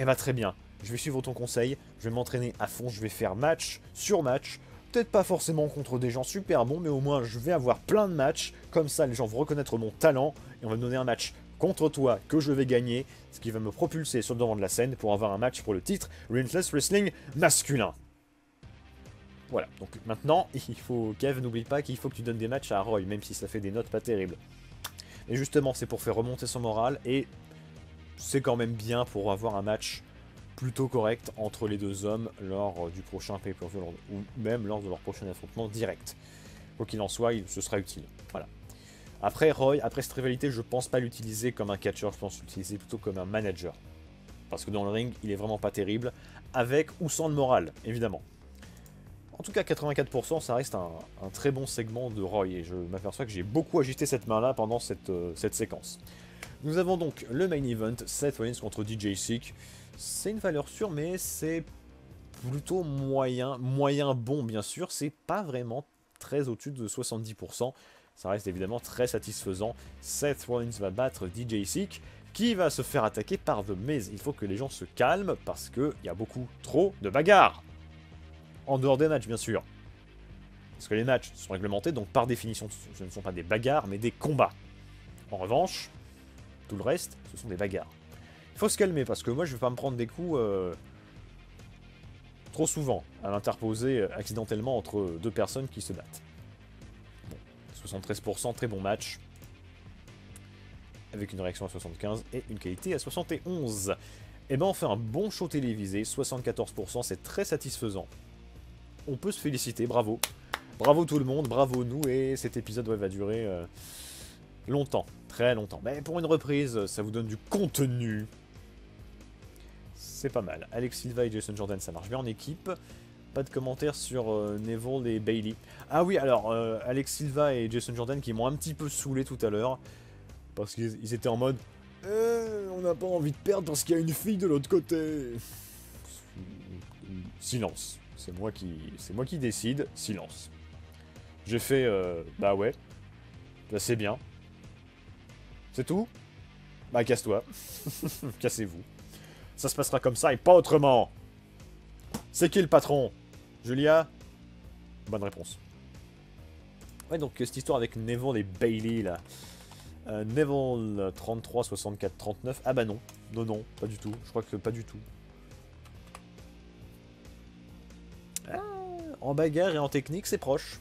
Eh bah très bien, je vais suivre ton conseil, je vais m'entraîner à fond, je vais faire match sur match, peut-être pas forcément contre des gens super bons, mais au moins je vais avoir plein de matchs, comme ça les gens vont reconnaître mon talent, et on va me donner un match contre toi que je vais gagner, ce qui va me propulser sur le devant de la scène pour avoir un match pour le titre Relentless Wrestling masculin. Voilà, donc maintenant, il faut, Kev, n'oublie pas qu'il faut que tu donnes des matchs à Roy, même si ça fait des notes pas terribles. Et justement, c'est pour faire remonter son moral, et c'est quand même bien pour avoir un match plutôt correct entre les deux hommes lors du prochain pay-per-view, ou même lors de leur prochain affrontement direct. Quoi qu'il en soit, ce sera utile. Voilà. Après, Roy, après cette rivalité, je pense pas l'utiliser comme un catcher, je pense l'utiliser plutôt comme un manager. Parce que dans le ring, il est vraiment pas terrible, avec ou sans le moral, évidemment. En tout cas, 84%, ça reste un, très bon segment de Roy, et je m'aperçois que j'ai beaucoup agité cette main-là pendant cette, euh, cette, séquence. Nous avons donc le main event, Seth Rollins contre DJ Sick. C'est une valeur sûre, mais c'est plutôt moyen, moyen bon, bien sûr. C'est pas vraiment très au-dessus de 70%. Ça reste évidemment très satisfaisant. Seth Rollins va battre DJ Sick, qui va se faire attaquer par The Miz. Il faut que les gens se calment, parce qu'il y a beaucoup trop de bagarres en dehors des matchs, bien sûr. Parce que les matchs sont réglementés, donc par définition, ce ne sont pas des bagarres, mais des combats. En revanche, tout le reste, ce sont des bagarres. Il faut se calmer, parce que moi, je vais pas me prendre des coups euh, trop souvent à l'interposer euh, accidentellement entre deux personnes qui se battent. Bon, 73%, très bon match. Avec une réaction à 75 et une qualité à 71. Et eh ben on fait un bon show télévisé, 74%, c'est très satisfaisant on peut se féliciter, bravo. Bravo tout le monde, bravo nous, et cet épisode va durer euh, longtemps, très longtemps. Mais pour une reprise, ça vous donne du contenu. C'est pas mal. Alex Silva et Jason Jordan, ça marche bien en équipe. Pas de commentaires sur euh, Neville et Bailey. Ah oui, alors, euh, Alex Silva et Jason Jordan qui m'ont un petit peu saoulé tout à l'heure. Parce qu'ils étaient en mode... on n'a pas envie de perdre parce qu'il y a une fille de l'autre côté. Silence. C'est moi qui, moi qui décide. Silence. J'ai fait, euh, bah ouais. Bah c'est bien. C'est tout? Bah casse-toi. Cassez-vous. Ça se passera comme ça et pas autrement. C'est qui le patron? Julia? Bonne réponse. Ouais, donc cette histoire avec Neville et Bailey, là. Euh, Neville 33, 64, 39. Ah bah non. Non, non, pas du tout. Je crois que pas du tout. En bagarre et en technique, c'est proche.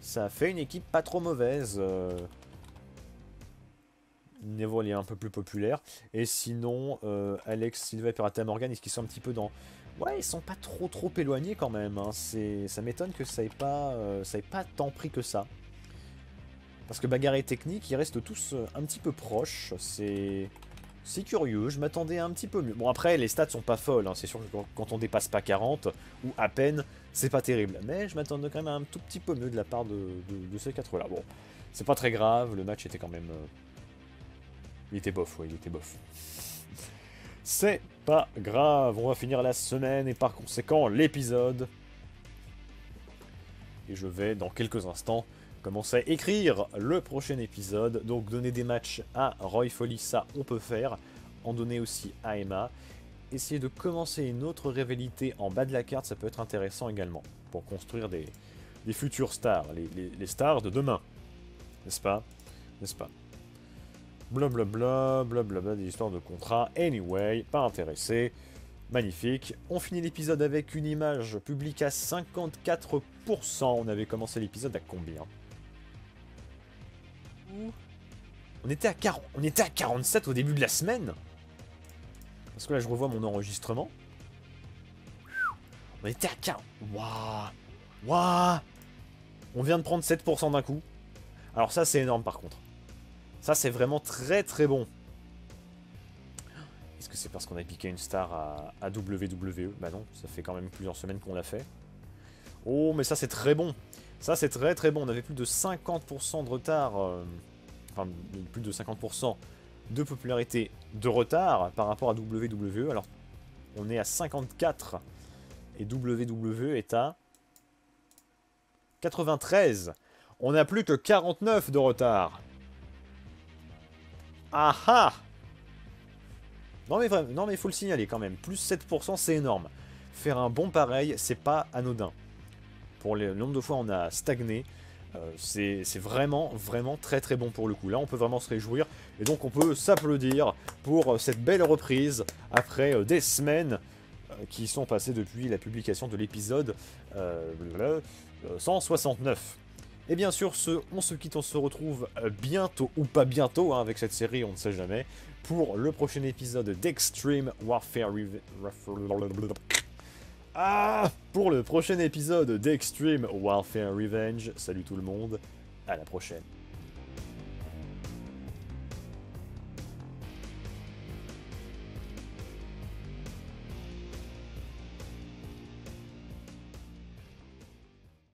Ça fait une équipe pas trop mauvaise. Euh. Neville est un peu plus populaire. Et sinon, euh, Alex Silva et Pirata Morgan, est-ce sont un petit peu dans... Ouais, ils sont pas trop trop éloignés quand même. Hein. Ça m'étonne que ça ait, pas, euh, ça ait pas tant pris que ça. Parce que bagarre et technique, ils restent tous euh, un petit peu proches. C'est... Curieux, je m'attendais un petit peu mieux. Bon après, les stats sont pas folles, hein. c'est sûr que quand on dépasse pas 40, ou à peine, c'est pas terrible. Mais je m'attendais quand même un tout petit peu mieux de la part de, ces quatre-là. Bon, c'est pas très grave, le match était quand même... Il était bof, ouais, il était bof. C'est pas grave, on va finir la semaine et par conséquent l'épisode. Et je vais, dans quelques instants, commencer à écrire le prochain épisode. Donc donner des matchs à Roy Foley, ça on peut faire. En donner aussi à Emma. Essayer de commencer une autre rivalité en bas de la carte, ça peut être intéressant également. Pour construire des, futures stars, les, stars de demain. N'est-ce pas? N'est-ce pas? Blablabla, blablabla, des histoires de contrat. Anyway, pas intéressé. Magnifique. On finit l'épisode avec une image publique à 54%. On avait commencé l'épisode à combien? On était, à 40, on était à 47 au début de la semaine Parce que là, je revois mon enregistrement. On était à 40... Waouh Waouh On vient de prendre 7% d'un coup. Alors ça, c'est énorme par contre. Ça, c'est vraiment très très bon. Est-ce que c'est parce qu'on a piqué une star à, WWE Bah non, ça fait quand même plusieurs semaines qu'on l'a fait. Oh, mais ça, c'est très bon. Ça, c'est très très bon. On avait plus de 50% de retard. Euh, enfin, plus de 50% de popularité de retard par rapport à WWE. Alors, on est à 54 et WWE est à 93. On n'a plus que 49 de retard. Ah ah Non mais non mais faut le signaler quand même. Plus 7%, c'est énorme. Faire un bon pareil, c'est pas anodin. Pour le nombre de fois on a stagné, euh, c'est vraiment, vraiment très très bon pour le coup. Là, on peut vraiment se réjouir. Et donc, on peut s'applaudir pour euh, cette belle reprise après euh, des semaines qui sont passées depuis la publication de l'épisode 169. Et bien sûr, ce, on se quitte, on se retrouve bientôt, ou pas bientôt, hein, avec cette série, on ne sait jamais, pour le prochain épisode d'Extreme Warfare... Ah Pour le prochain épisode d'Extreme Warfare Revenge. Salut tout le monde, à la prochaine.